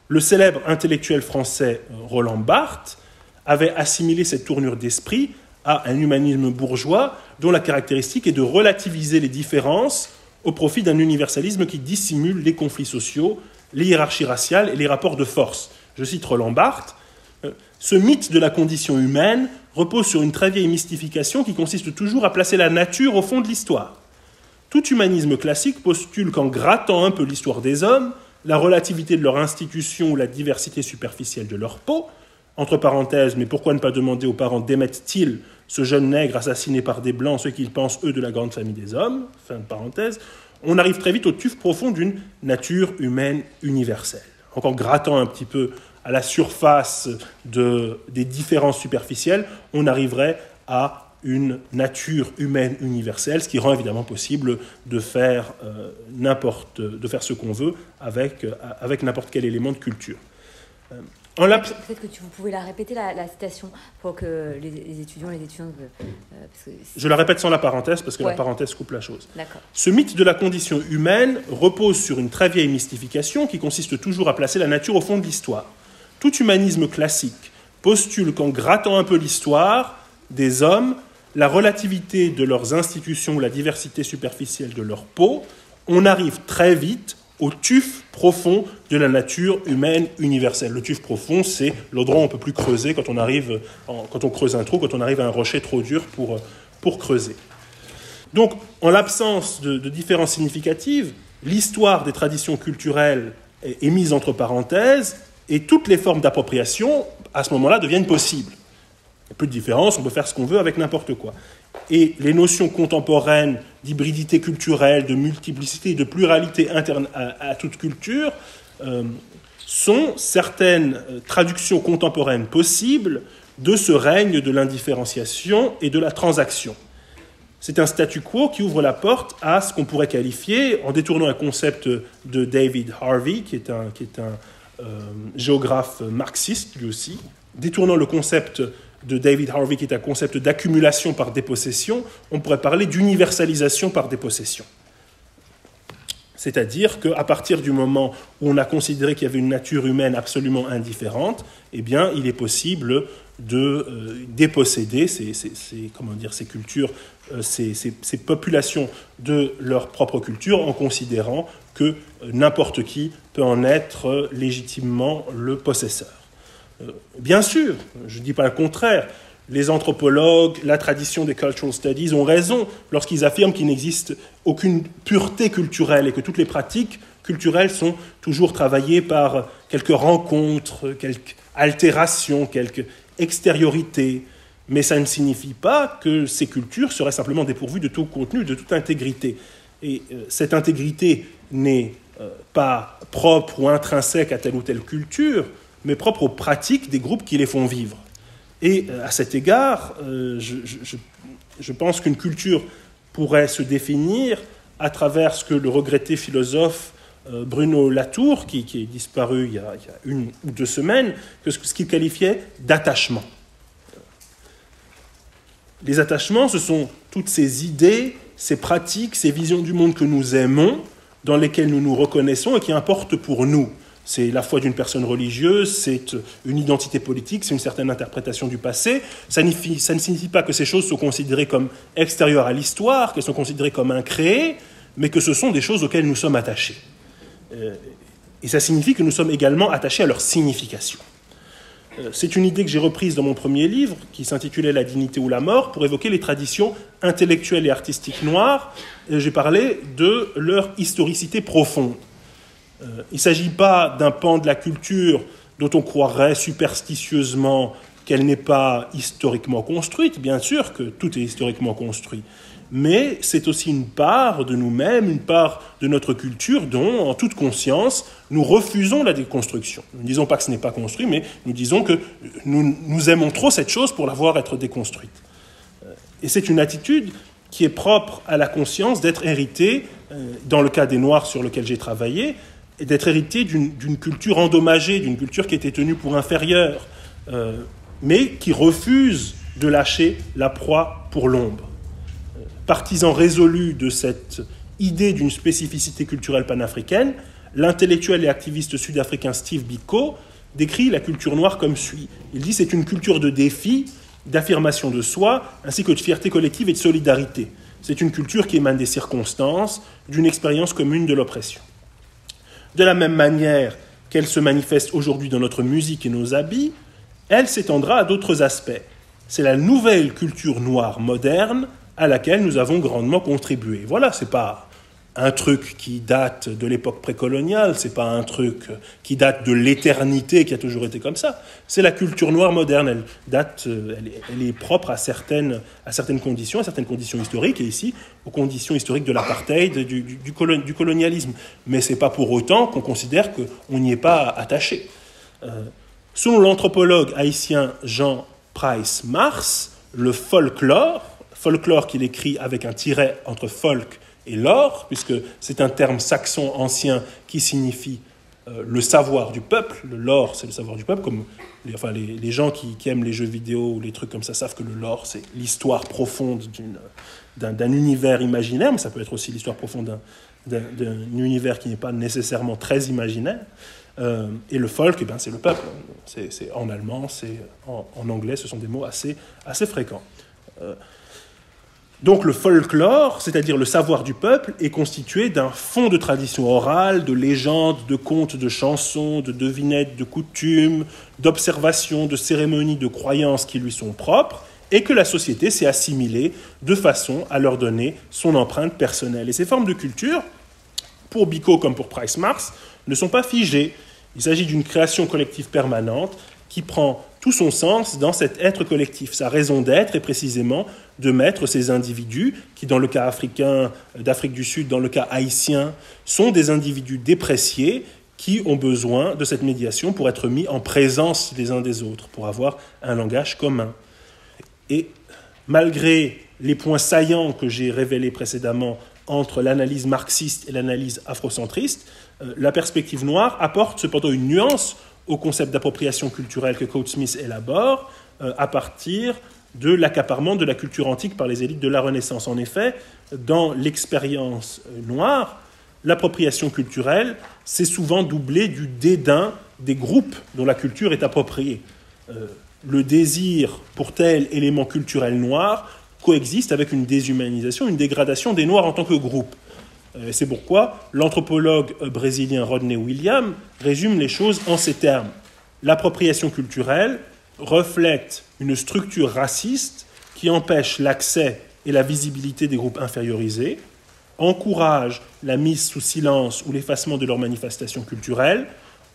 Le célèbre intellectuel français euh, Roland Barthes avait assimilé cette tournure d'esprit à un humanisme bourgeois dont la caractéristique est de relativiser les différences au profit d'un universalisme qui dissimule les conflits sociaux, les hiérarchies raciales et les rapports de force. Je cite Roland Barthes, euh, ce mythe de la condition humaine repose sur une très vieille mystification qui consiste toujours à placer la nature au fond de l'histoire. Tout humanisme classique postule qu'en grattant un peu l'histoire des hommes, la relativité de leur institution ou la diversité superficielle de leur peau, entre parenthèses, mais pourquoi ne pas demander aux parents d'émettent-ils ce jeune nègre assassiné par des blancs, ce qu'ils pensent eux de la grande famille des hommes, fin de parenthèse, on arrive très vite au tuf profond d'une nature humaine universelle. Encore grattant un petit peu à la surface des différences superficielles, on arriverait à une nature humaine universelle, ce qui rend évidemment possible de faire, euh, n'importe, de faire ce qu'on veut avec, avec n'importe quel élément de culture. Euh, Peut-être que tu, vous pouvez la répéter, la, citation, pour que les, étudiants les étudiantes... Euh, Je la répète sans la parenthèse, parce que la parenthèse coupe la chose. Ce mythe de la condition humaine repose sur une très vieille mystification qui consiste toujours à placer la nature au fond de l'histoire. Tout humanisme classique postule qu'en grattant un peu l'histoire des hommes, la relativité de leurs institutions, la diversité superficielle de leur peau, on arrive très vite au tuf profond de la nature humaine universelle. Le tuf profond, c'est l'endroit où on ne peut plus creuser quand on, arrive, quand on creuse un trou, quand on arrive à un rocher trop dur pour, creuser. Donc, en l'absence de différences significatives, l'histoire des traditions culturelles est mise entre parenthèses et toutes les formes d'appropriation, à ce moment-là, deviennent possibles. Il n'y a plus de différence, on peut faire ce qu'on veut avec n'importe quoi. Et les notions contemporaines d'hybridité culturelle, de multiplicité, de pluralité interne à, toute culture euh, sont certaines euh, traductions contemporaines possibles de ce règne de l'indifférenciation et de la transaction. c'est un statu quo qui ouvre la porte à ce qu'on pourrait qualifier, en détournant un concept de David Harvey, qui est un, qui est un géographe marxiste lui aussi, détournant le concept de David Harvey, qui est un concept d'accumulation par dépossession, on pourrait parler d'universalisation par dépossession. C'est-à-dire qu'à partir du moment où on a considéré qu'il y avait une nature humaine absolument indifférente, eh bien, il est possible de euh, déposséder ces, comment dire, ces cultures, euh, ces, populations de leur propre culture en considérant que euh, n'importe qui peut en être légitimement le possesseur. bien sûr, je ne dis pas le contraire, les anthropologues, la tradition des cultural studies ont raison lorsqu'ils affirment qu'il n'existe aucune pureté culturelle et que toutes les pratiques culturelles sont toujours travaillées par quelques rencontres, quelques altérations, quelques extériorités. Mais ça ne signifie pas que ces cultures seraient simplement dépourvues de tout contenu, de toute intégrité. Et euh, cette intégrité n'est euh, pas propre ou intrinsèque à telle ou telle culture, mais propre aux pratiques des groupes qui les font vivre. Et euh, à cet égard, euh, je, pense qu'une culture pourrait se définir à travers ce que le regretté philosophe Bruno Latour, qui, est disparu il y, a, une ou deux semaines, ce, qu'il qualifiait d'attachement. Les attachements, ce sont toutes ces idées, ces pratiques, ces visions du monde que nous aimons, dans lesquelles nous nous reconnaissons et qui importent pour nous. C'est la foi d'une personne religieuse, c'est une identité politique, c'est une certaine interprétation du passé. Ça, ne signifie pas que ces choses sont considérées comme extérieures à l'histoire, qu'elles sont considérées comme incréées, mais que ce sont des choses auxquelles nous sommes attachés. Euh, et ça signifie que nous sommes également attachés à leur signification. Euh, c'est une idée que j'ai reprise dans mon premier livre, qui s'intitulait La dignité ou la mort, pour évoquer les traditions intellectuelles et artistiques noires. J'ai parlé de leur historicité profonde. Euh, il ne s'agit pas d'un pan de la culture dont on croirait superstitieusement qu'elle n'est pas historiquement construite. Bien sûr que tout est historiquement construit. Mais c'est aussi une part de nous-mêmes, une part de notre culture dont, en toute conscience, nous refusons la déconstruction. Nous ne disons pas que ce n'est pas construit, mais nous disons que nous, aimons trop cette chose pour la voir être déconstruite. Et c'est une attitude qui est propre à la conscience d'être héritée, euh, dans le cas des Noirs sur lequel j'ai travaillé, et d'être hérité d'une culture endommagée, d'une culture qui était tenue pour inférieure, euh, mais qui refuse de lâcher la proie pour l'ombre. Partisan résolu de cette idée d'une spécificité culturelle panafricaine, l'intellectuel et activiste sud-africain Steve Biko décrit la culture noire comme suit. Il dit c'est une culture de défi, d'affirmation de soi, ainsi que de fierté collective et de solidarité. C'est une culture qui émane des circonstances, d'une expérience commune de l'oppression. De la même manière qu'elle se manifeste aujourd'hui dans notre musique et nos habits, elle s'étendra à d'autres aspects. C'est la nouvelle culture noire moderne à laquelle nous avons grandement contribué. Voilà, c'est pas un truc qui date de l'époque précoloniale, c'est pas un truc qui date de l'éternité qui a toujours été comme ça. C'est la culture noire moderne, elle date, euh, elle est, propre à certaines, à certaines conditions, à certaines conditions historiques, et ici aux conditions historiques de l'apartheid, du, colonialisme. Mais c'est pas pour autant qu'on considère qu'on n'y est pas attaché. Euh, selon l'anthropologue haïtien Jean Price Mars, le folklore, folklore qu'il écrit avec un tiret entre folk et l'or, puisque c'est un terme saxon ancien qui signifie euh, le savoir du peuple. Le lore, c'est le savoir du peuple, comme les, enfin, les, gens qui, aiment les jeux vidéo ou les trucs comme ça savent que le lore, c'est l'histoire profonde d'un univers imaginaire, mais ça peut être aussi l'histoire profonde d'un univers qui n'est pas nécessairement très imaginaire. Euh, et le folk, eh ben, c'est le peuple. C'est en allemand, c'est en, en, anglais, ce sont des mots assez, assez fréquents. Euh, donc le folklore, c'est-à-dire le savoir du peuple, est constitué d'un fond de tradition orale, de légendes, de contes, de chansons, de devinettes, de coutumes, d'observations, de cérémonies, de croyances qui lui sont propres, et que la société s'est assimilée de façon à leur donner son empreinte personnelle. Et ces formes de culture, pour Bicot comme pour Price Mars, ne sont pas figées. Il s'agit d'une création collective permanente qui prend tout son sens dans cet être collectif. Sa raison d'être est précisément de mettre ces individus, qui dans le cas africain, d'Afrique du Sud, dans le cas haïtien, sont des individus dépréciés qui ont besoin de cette médiation pour être mis en présence les uns des autres, pour avoir un langage commun. Et malgré les points saillants que j'ai révélés précédemment entre l'analyse marxiste et l'analyse afrocentriste, euh, la perspective noire apporte cependant une nuance au concept d'appropriation culturelle que Coates Smith élabore euh, à partir de l'accaparement de la culture antique par les élites de la Renaissance. En effet, dans l'expérience noire, l'appropriation culturelle s'est souvent doublée du dédain des groupes dont la culture est appropriée. Euh, le désir pour tel élément culturel noir coexiste avec une déshumanisation, une dégradation des Noirs en tant que groupe. Euh, c'est pourquoi l'anthropologue brésilien Rodney Williams résume les choses en ces termes. L'appropriation culturelle reflète une structure raciste qui empêche l'accès et la visibilité des groupes infériorisés, encourage la mise sous silence ou l'effacement de leurs manifestations culturelles,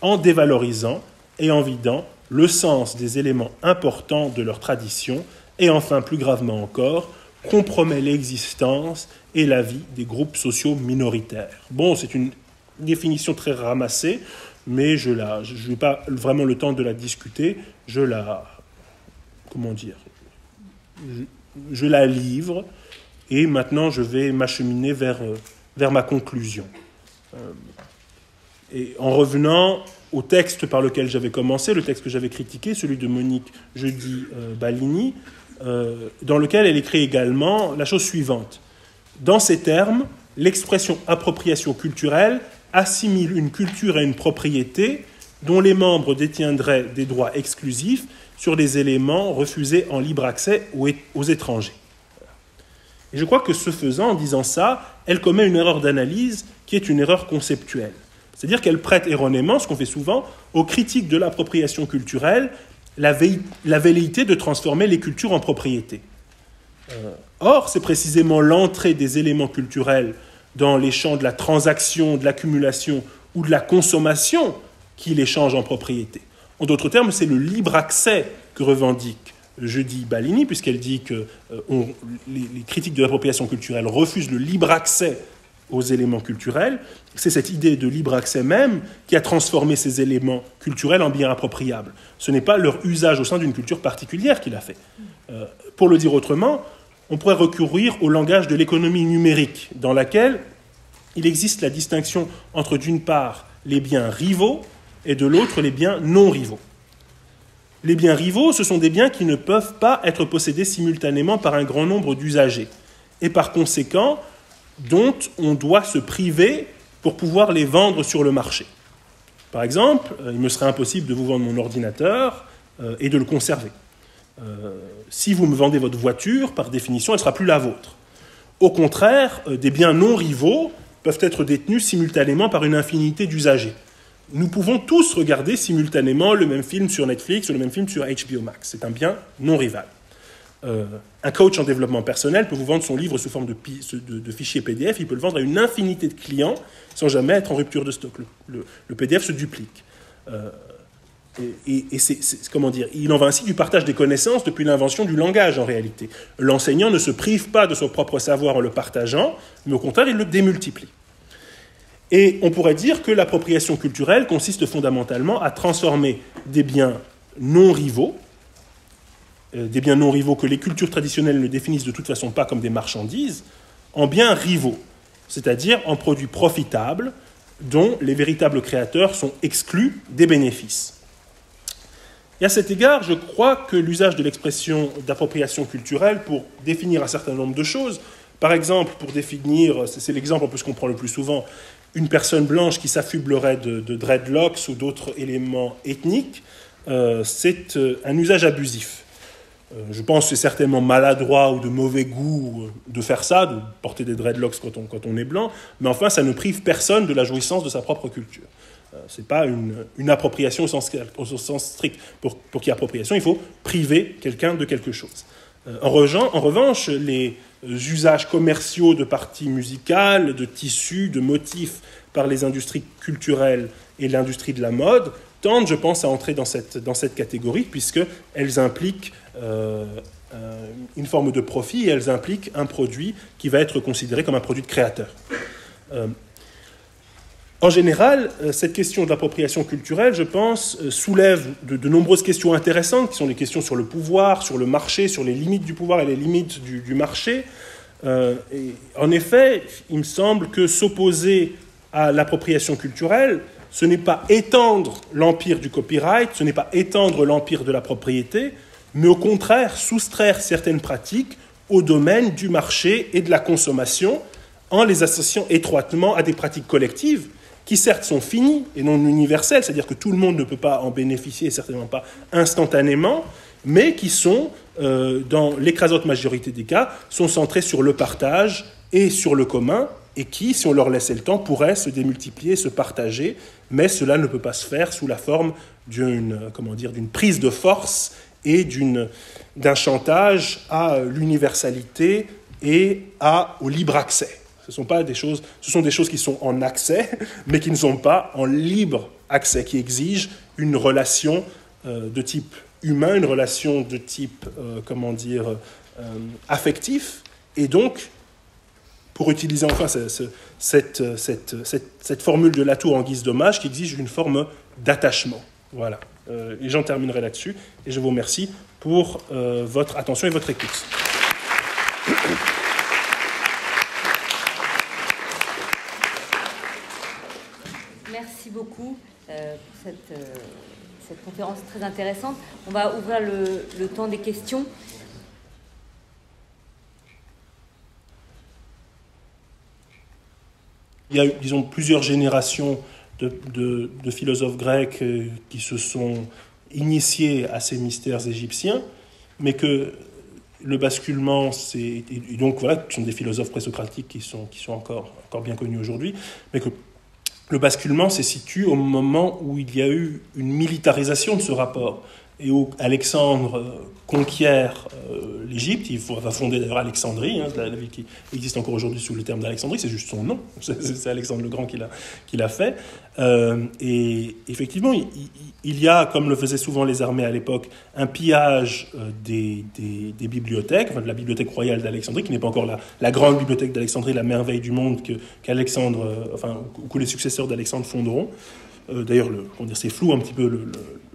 en dévalorisant et en vidant le sens des éléments importants de leur tradition, et enfin, plus gravement encore, compromet l'existence et la vie des groupes sociaux minoritaires. Bon, c'est une définition très ramassée, mais je n'ai je, pas vraiment le temps de la discuter. Je la, comment dire, je, la livre et maintenant je vais m'acheminer vers, vers ma conclusion. Euh, et en revenant au texte par lequel j'avais commencé, le texte que j'avais critiqué, celui de Monique Jeudi euh, Balini, euh, dans lequel elle écrit également la chose suivante. Dans ces termes, l'expression appropriation culturelle assimile une culture à une propriété dont les membres détiendraient des droits exclusifs sur des éléments refusés en libre accès aux étrangers. Et je crois que ce faisant, en disant ça, elle commet une erreur d'analyse qui est une erreur conceptuelle. C'est-à-dire qu'elle prête erronément, ce qu'on fait souvent, aux critiques de l'appropriation culturelle, la, velléité de transformer les cultures en propriétés. Euh, or, c'est précisément l'entrée des éléments culturels dans les champs de la transaction, de l'accumulation ou de la consommation qui les change en propriété. En d'autres termes, c'est le libre accès que revendique jeudi Balini, puisqu'elle dit que euh, les, critiques de l'appropriation culturelle refusent le libre accès aux éléments culturels, c'est cette idée de libre accès même qui a transformé ces éléments culturels en biens appropriables. Ce n'est pas leur usage au sein d'une culture particulière qui l'a fait. Euh, pour le dire autrement, on pourrait recourir au langage de l'économie numérique, dans laquelle il existe la distinction entre d'une part les biens rivaux et de l'autre les biens non rivaux. Les biens rivaux, ce sont des biens qui ne peuvent pas être possédés simultanément par un grand nombre d'usagers. Et par conséquent, dont on doit se priver pour pouvoir les vendre sur le marché. Par exemple, euh, il me serait impossible de vous vendre mon ordinateur euh, et de le conserver. Euh, si vous me vendez votre voiture, par définition, elle ne sera plus la vôtre. Au contraire, des biens non rivaux peuvent être détenus simultanément par une infinité d'usagers. Nous pouvons tous regarder simultanément le même film sur Netflix ou le même film sur HBO Max. C'est un bien non rival. Euh, un coach en développement personnel peut vous vendre son livre sous forme de, fichier PDF, il peut le vendre à une infinité de clients sans jamais être en rupture de stock. Le, PDF se duplique. Et, c'est, comment dire, il en va ainsi du partage des connaissances depuis l'invention du langage en réalité. L'enseignant ne se prive pas de son propre savoir en le partageant, mais au contraire, il le démultiplie. Et on pourrait dire que l'appropriation culturelle consiste fondamentalement à transformer des biens non rivaux, euh, des biens non rivaux que les cultures traditionnelles ne définissent de toute façon pas comme des marchandises, en biens rivaux, c'est-à-dire en produits profitables dont les véritables créateurs sont exclus des bénéfices. Et à cet égard, je crois que l'usage de l'expression d'appropriation culturelle pour définir un certain nombre de choses, par exemple, pour définir, c'est l'exemple qu'on prend le plus souvent, une personne blanche qui s'affublerait de, dreadlocks ou d'autres éléments ethniques, euh, c'est euh, un usage abusif. Euh, je pense que c'est certainement maladroit ou de mauvais goût de faire ça, de porter des dreadlocks quand on, quand on est blanc, mais enfin, ça ne prive personne de la jouissance de sa propre culture. Euh, Ce n'est pas une, appropriation au sens, strict. Pour, pour qu'il y ait appropriation, il faut priver quelqu'un de quelque chose. En, en, revanche, les usages commerciaux de parties musicales, de tissus, de motifs par les industries culturelles et l'industrie de la mode tendent, je pense, à entrer dans cette, dans cette catégorie, puisqu'elles impliquent euh, euh, une forme de profit et elles impliquent un produit qui va être considéré comme un produit de créateur. Euh, en général, euh, cette question d'appropriation culturelle, je pense, euh, soulève de, nombreuses questions intéressantes, qui sont des questions sur le pouvoir, sur le marché, sur les limites du pouvoir et les limites du, marché. Euh, en effet, il me semble que s'opposer à l'appropriation culturelle, ce n'est pas étendre l'empire du copyright, ce n'est pas étendre l'empire de la propriété, mais au contraire soustraire certaines pratiques au domaine du marché et de la consommation en les associant étroitement à des pratiques collectives qui certes sont finis et non universels, c'est-à-dire que tout le monde ne peut pas en bénéficier, certainement pas instantanément, mais qui sont, euh, dans l'écrasante majorité des cas, sont centrés sur le partage et sur le commun, et qui, si on leur laissait le temps, pourraient se démultiplier, se partager, mais cela ne peut pas se faire sous la forme d'une, comment dire, d'une prise de force et d'un chantage à l'universalité et au libre accès. Ce sont pas des choses, ce sont des choses qui sont en accès, mais qui ne sont pas en libre accès, qui exigent une relation euh, de type humain, une relation de type, euh, comment dire, euh, affectif. Et donc, pour utiliser enfin cette, cette, formule de Latour en guise d'hommage, qui exige une forme d'attachement. Voilà. et j'en terminerai là-dessus. Et je vous remercie pour votre attention et votre écoute. beaucoup euh, pour cette, euh, cette, conférence très intéressante. On va ouvrir le, temps des questions. Il y a, disons, plusieurs générations de, de, philosophes grecs euh, qui se sont initiés à ces mystères égyptiens, mais que le basculement, c'est. Et donc voilà, ce sont des philosophes présocratiques qui sont, qui sont encore, encore bien connus aujourd'hui, mais que le basculement se situe au moment où il y a eu une militarisation de ce rapport et où Alexandre euh, conquiert euh, l'Égypte, il va fonder d'ailleurs Alexandrie, hein, la, ville qui existe encore aujourd'hui sous le terme d'Alexandrie, c'est juste son nom, c'est Alexandre le Grand qui l'a fait. Euh, et effectivement, il, y a, comme le faisaient souvent les armées à l'époque, un pillage des, bibliothèques, enfin de la bibliothèque royale d'Alexandrie, qui n'est pas encore la, la grande bibliothèque d'Alexandrie, la merveille du monde qu'Alexandre, enfin, que les successeurs d'Alexandre fonderont. Euh, d'ailleurs, c'est flou un petit peu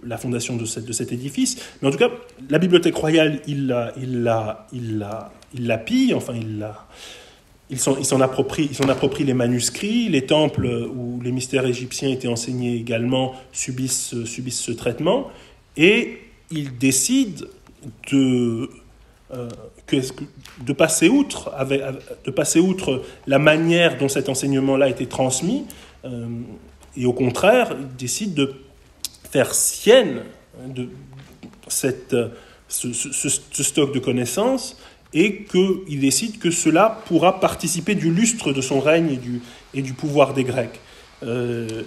la fondation de, cet édifice. Mais en tout cas, la bibliothèque royale, il la, il la, il la, il la pille, enfin, il la, il s'en approprie, les manuscrits, les temples où les mystères égyptiens étaient enseignés également subissent, ce traitement, et il décide de, euh, passer outre, de passer outre la manière dont cet enseignement-là a été transmis, euh, et au contraire, il décide de faire sienne de cette, ce, stock de connaissances et qu'il décide que cela pourra participer du lustre de son règne et du, et du pouvoir des Grecs. Euh,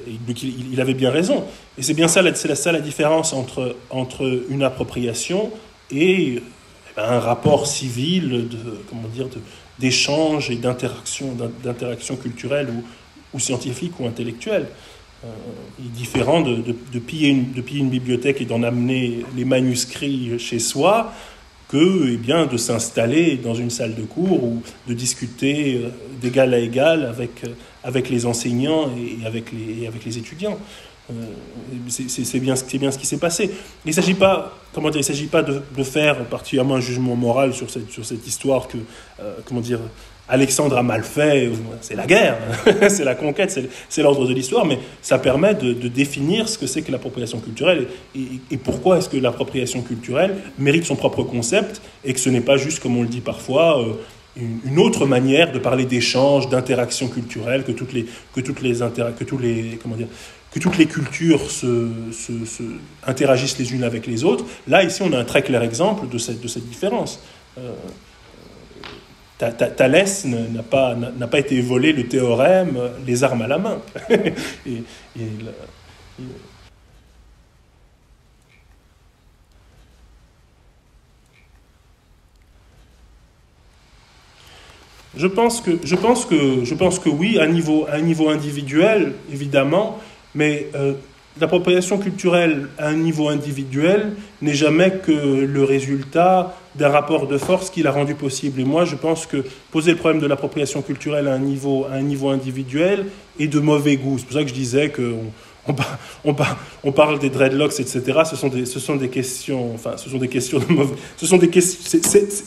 il, avait bien raison. Et c'est bien ça, c'est ça la différence entre, entre une appropriation et eh ben, un rapport civil de, comment dire, d'échange et d'interaction, d'interaction culturelle ou, ou scientifique ou intellectuelle. Euh, est différent de, de, piller une, bibliothèque et d'en amener les manuscrits chez soi que eh bien, de s'installer dans une salle de cours ou de discuter euh, d'égal à égal avec, euh, avec les enseignants et avec les, avec les étudiants. c'est bien, bien ce qui s'est passé. Il ne s'agit pas, comment dire, il pas de, de, faire particulièrement un jugement moral sur cette, sur cette histoire que, comment dire, Alexandre a mal fait, c'est la guerre, c'est la conquête, c'est l'ordre de l'histoire, mais ça permet de, définir ce que c'est que l'appropriation culturelle et, pourquoi est-ce que l'appropriation culturelle mérite son propre concept et que ce n'est pas juste, comme on le dit parfois, euh, une, autre manière de parler d'échange, d'interaction culturelle, que toutes les, que toutes les, que les, comment dire, que toutes les cultures se, interagissent les unes avec les autres. Là, ici, on a un très clair exemple de cette, de cette différence. Euh, Thalès n'a pas, n'a pas été volé le théorème les armes à la main. je pense que, oui, à un niveau, niveau individuel, évidemment, mais euh, l'appropriation culturelle à un niveau individuel n'est jamais que le résultat d'un rapport de force qui l'a rendu possible. Et moi, je pense que poser le problème de l'appropriation culturelle à un, niveau, à un niveau individuel est de mauvais goût. C'est pour ça que je disais qu'on on, parle des dreadlocks, etc. Ce sont des, ce sont des questions, enfin, ce sont des questions de mauvais. Ce sont des questions.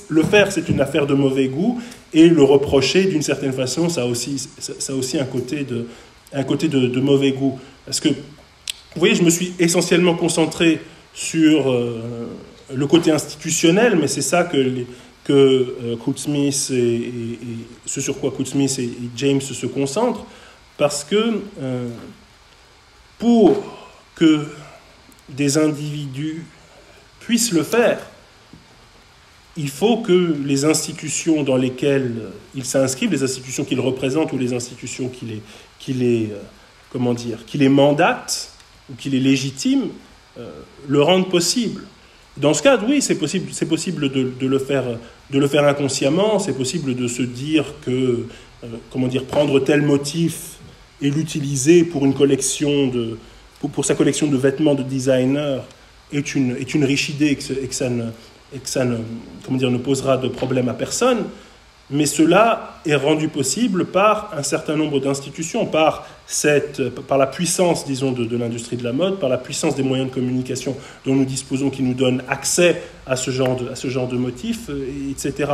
le faire, c'est une affaire de mauvais goût, et le reprocher, d'une certaine façon, ça a aussi, ça, aussi un côté de, un côté de mauvais goût. Parce que vous voyez, je me suis essentiellement concentré sur euh, le côté institutionnel, mais c'est ça que, que euh, et, ce sur quoi Smith et, James se concentrent, parce que euh, pour que des individus puissent le faire, il faut que les institutions dans lesquelles ils s'inscrivent, les institutions qu'ils représentent ou les institutions qui les, qui les, comment dire, qui les mandatent, ou qu'il est légitime, euh, le rendre possible. Dans ce cadre, oui, c'est possible, c'est possible de, le faire, de le faire inconsciemment, c'est possible de se dire que, euh, comment dire, prendre tel motif et l'utiliser pour une collection de, pour, sa collection de vêtements de designer est une, est une riche idée et que, ça, ne, que ça ne, comment dire, ne posera de problème à personne mais cela est rendu possible par un certain nombre d'institutions, par, par la puissance, disons, de, l'industrie de la mode, par la puissance des moyens de communication dont nous disposons, qui nous donnent accès à ce genre de, à ce genre de motifs, euh, etc.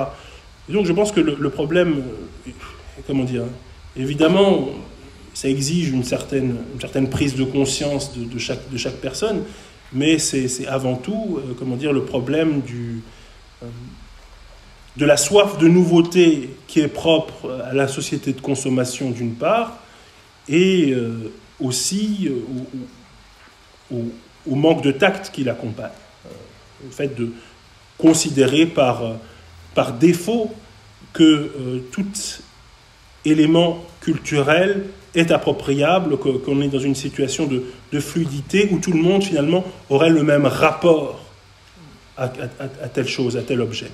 Et donc je pense que le, problème, euh, comment dire, évidemment, ça exige une certaine, une certaine prise de conscience de, chaque, de chaque personne, mais c'est avant tout, euh, comment dire, le problème du de la soif de nouveauté qui est propre à la société de consommation d'une part, et euh, aussi euh, au, manque de tact qui l'accompagne. Euh, le fait de considérer par, par défaut que tout élément culturel est appropriable, qu'on est dans une situation de, fluidité où tout le monde finalement aurait le même rapport à telle chose, à tel objet.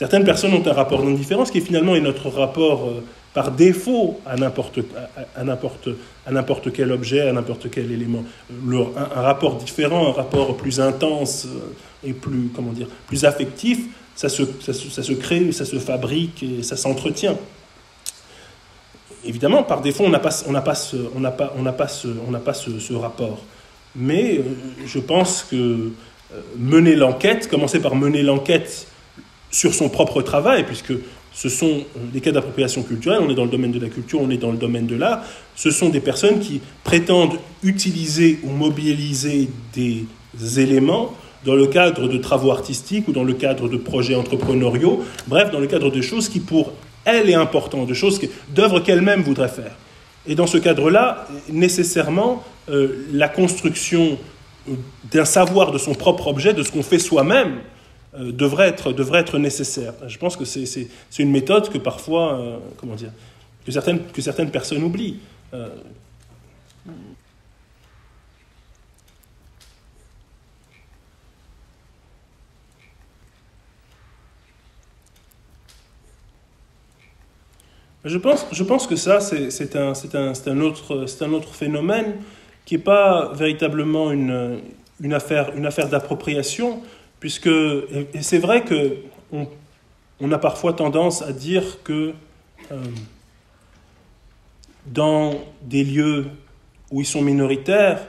Certaines personnes ont un rapport d'indifférence qui finalement est notre rapport euh, par défaut à n'importe, quel objet, à n'importe quel élément. un, rapport différent, un rapport plus intense euh, et plus, comment dire, plus affectif, ça se, crée, ça se fabrique et ça s'entretient. Évidemment, par défaut, on n'a pas ce, rapport. Mais euh, je pense que mener l'enquête, commencer par mener l'enquête sur son propre travail, puisque ce sont des cas d'appropriation culturelle, on est dans le domaine de la culture, on est dans le domaine de l'art, ce sont des personnes qui prétendent utiliser ou mobiliser des éléments dans le cadre de travaux artistiques ou dans le cadre de projets entrepreneuriaux, bref, dans le cadre de choses qui pour elles est important, de choses, d'œuvres qu'elles-mêmes voudraient faire. Et dans ce cadre-là, nécessairement, euh, la construction d'un savoir de son propre objet, de ce qu'on fait soi-même, euh, devrait, être, devrait être nécessaire. Je pense que c'est une méthode que parfois, euh, comment dire, que certaines, que certaines personnes oublient. Euh, Je pense, je pense que ça, c'est un, un, un, autre, un autre phénomène qui n'est pas véritablement une, une affaire, une affaire d'appropriation, Puisque, et c'est vrai que on, a parfois tendance à dire que euh, dans des lieux où ils sont minoritaires,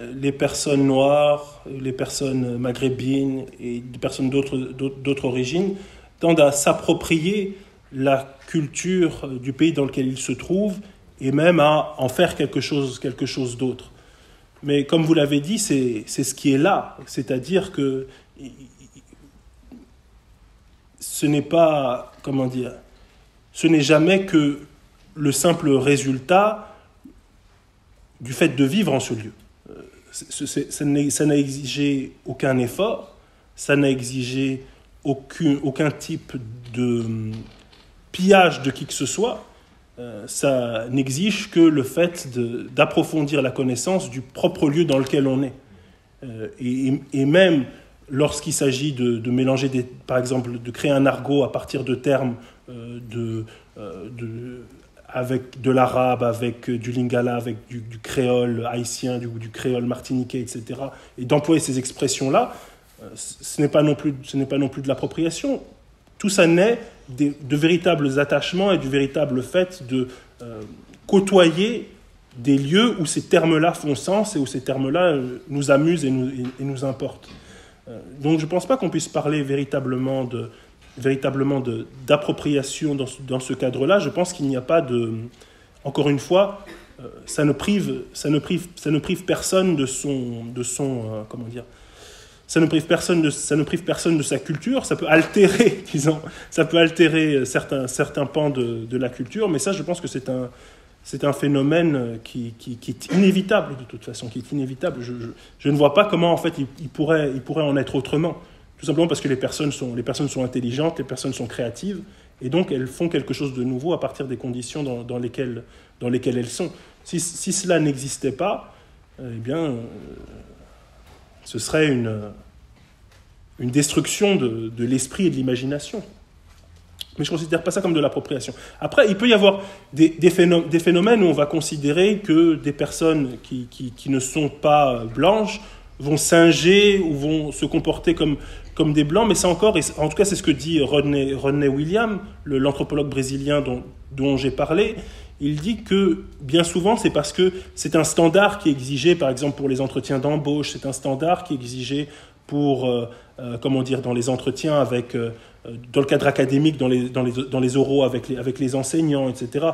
euh, les personnes noires, les personnes maghrébines et des personnes d'autres origines tendent à s'approprier la culture du pays dans lequel ils se trouvent et même à en faire quelque chose, quelque chose d'autre. Mais comme vous l'avez dit, c'est ce qui est là, c'est-à-dire que ce n'est pas, comment dire, ce n'est jamais que le simple résultat du fait de vivre en ce lieu. Euh, ça n'a exigé aucun effort, ça n'a exigé aucun, type de hum, pillage de qui que ce soit, euh, ça n'exige que le fait d'approfondir la connaissance du propre lieu dans lequel on est. Euh, et, même lorsqu'il s'agit de, mélanger, des, par exemple, de créer un argot à partir de termes euh, de, euh, avec de l'arabe, avec du lingala, avec du, créole haïtien, du, du, créole martiniquais, etc., et d'employer ces expressions-là, ce n'est pas non plus, pas non plus de l'appropriation. Tout ça naît de, véritables attachements et du véritable fait de côtoyer des lieux où ces termes-là font sens et où ces termes-là nous amusent et nous, et nous importent. Donc je ne pense pas qu'on puisse parler véritablement de, véritablement d'appropriation dans, dans, ce cadre-là. Je pense qu'il n'y a pas de... Encore une fois, euh, ça ne prive, ça ne prive, ça ne prive personne de son... De son euh, comment dire ça ne, prive personne de, ça ne prive personne de sa culture, ça peut altérer, disons, ça peut altérer certains, certains pans de, de la culture, mais ça, je pense que c'est un, c'est un phénomène qui, qui, qui, est inévitable de toute façon, qui est inévitable. Je, je, ne vois pas comment en fait il, il, pourrait, il pourrait en être autrement. Tout simplement parce que les personnes, sont, les personnes sont intelligentes, les personnes sont créatives, et donc elles font quelque chose de nouveau à partir des conditions dans, dans lesquelles, dans lesquelles elles sont. Si, si cela n'existait pas, euh, eh bien, euh, ce serait une, une destruction de, de l'esprit et de l'imagination. Mais je ne considère pas ça comme de l'appropriation. Après, il peut y avoir des, phénomènes, où on va considérer que des personnes qui, ne sont pas blanches vont singer ou vont se comporter comme, des blancs, mais c'est encore, en tout cas c'est ce que dit Rodney, Rodney William, l'anthropologue brésilien dont, j'ai parlé, il dit que bien souvent c'est parce que c'est un standard qui est exigé, par exemple pour les entretiens d'embauche, c'est un standard qui est exigé pour, euh, euh, comment dire, dans les entretiens avec, euh, dans le cadre académique, dans les, dans les, dans les oraux avec les, avec les enseignants, etc.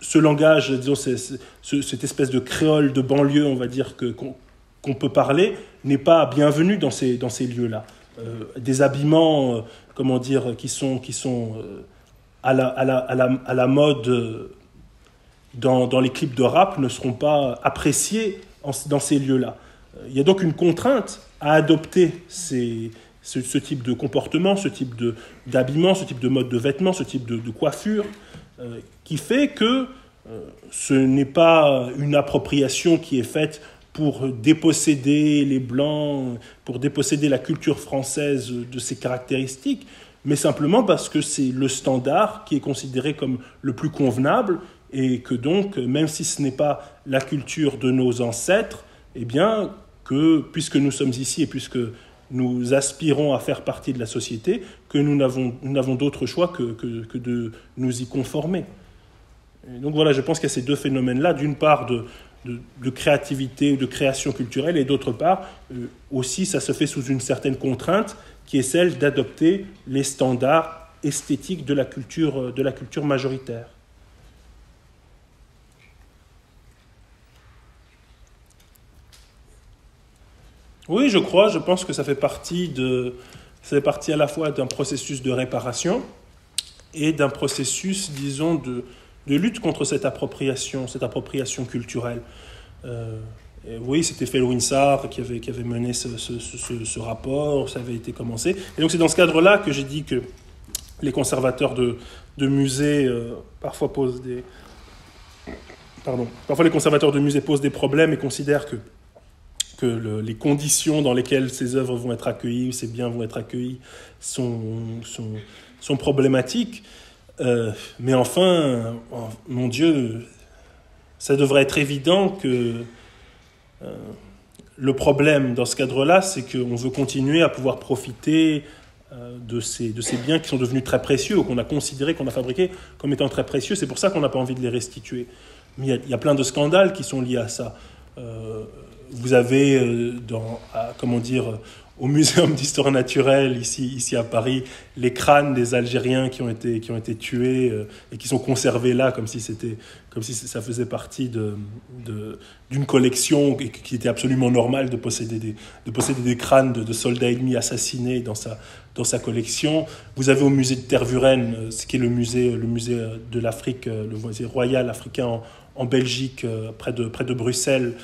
Ce langage, disons, cette espèce de créole de banlieue, on va dire, qu'on peut parler, n'est pas bienvenu dans ces, dans ces lieux-là. Euh, des habillements, euh, comment dire, qui sont, qui sont euh, à, la, à, la, à, la, à, la, mode dans, dans, les clips de rap ne seront pas appréciés dans ces lieux-là. Il y a donc une contrainte à adopter ces, ce, ce, type de comportement, ce type d'habillement, ce type de mode de vêtements, ce type de, de coiffure, euh, qui fait que euh, ce n'est pas une appropriation qui est faite pour déposséder les Blancs, pour déposséder la culture française de ses caractéristiques, mais simplement parce que c'est le standard qui est considéré comme le plus convenable et que donc, même si ce n'est pas la culture de nos ancêtres, eh bien, que puisque nous sommes ici et puisque nous aspirons à faire partie de la société, que nous n'avons d'autre choix que, de nous y conformer. Donc voilà, je pense qu'il y a ces deux phénomènes-là, d'une part de, créativité, de création culturelle, et d'autre part, euh, aussi, ça se fait sous une certaine contrainte, qui est celle d'adopter les standards esthétiques de la culture, euh, de la culture majoritaire. Oui, je crois, je pense que ça fait partie, de, ça fait partie à la fois d'un processus de réparation et d'un processus, disons, de, de lutte contre cette appropriation, cette appropriation culturelle. Euh, oui, c'était Felwin Sarr qui avait, qui avait mené ce, ce, ce, ce, rapport, ça avait été commencé. Et donc c'est dans ce cadre-là que j'ai dit que les conservateurs de, de musées euh, parfois posent des... Pardon. Parfois les conservateurs de musées posent des problèmes et considèrent que, que le, les conditions dans lesquelles ces œuvres vont être accueillies ou ces biens vont être accueillis sont, sont, problématiques. Euh, mais enfin, mon Dieu, ça devrait être évident que euh, le problème dans ce cadre-là, c'est qu'on veut continuer à pouvoir profiter euh, de, ces, biens qui sont devenus très précieux, qu'on a considéré, qu'on a fabriqué comme étant très précieux. C'est pour ça qu'on n'a pas envie de les restituer. Il y, a, plein de scandales qui sont liés à ça. Vous avez, euh, dans, à, comment dire, au Muséum d'histoire naturelle, ici, ici à Paris, les crânes des Algériens qui ont été, qui ont été tués euh, et qui sont conservés là, comme si, c'était, comme si ça faisait partie de, d'une collection qui était absolument normale de posséder des, de posséder des crânes de, de soldats ennemis assassinés dans sa, dans sa collection. Vous avez au musée de Tervuren, euh, ce qui est le musée, le musée de l'Afrique, le musée royal africain en, en Belgique, près de, près de Bruxelles,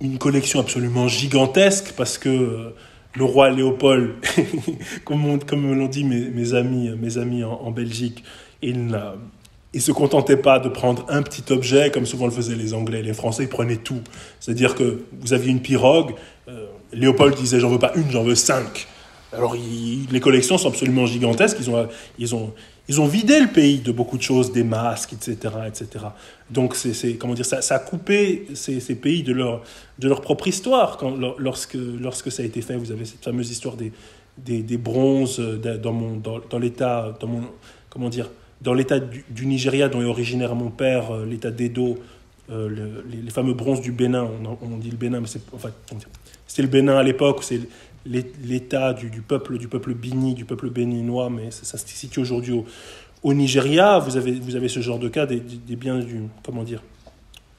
une collection absolument gigantesque parce que euh, le roi Léopold, comme, comme l'ont dit mes, amis, mes amis en, Belgique, il ne se contentait pas de prendre un petit objet comme souvent le faisaient les Anglais. Les Français ils prenaient tout. C'est-à-dire que vous aviez une pirogue, euh, Léopold disait j'en veux pas une, j'en veux cinq. Alors il, les collections sont absolument gigantesques. Ils ont, ils ont, ils ont vidé le pays de beaucoup de choses, des masques, etc. etc. Donc, c'est, comment dire, ça, a coupé ces, pays de leur, de leur propre histoire. Lorsque, lorsque ça a été fait, vous avez cette fameuse histoire des, des, des bronzes dans, dans, l'état, comment dire, dans l'état du, Nigeria dont est originaire mon père, euh, l'état d'Edo, euh, le, les, fameux bronzes du Bénin, on, dit le Bénin, mais c'est, enfin, c'était le Bénin à l'époque, l'état du, du, peuple, du peuple bini, du peuple béninois, mais ça, se situe aujourd'hui au, au, Nigeria. Vous avez, vous avez ce genre de cas, des, des biens d'une, comment dire,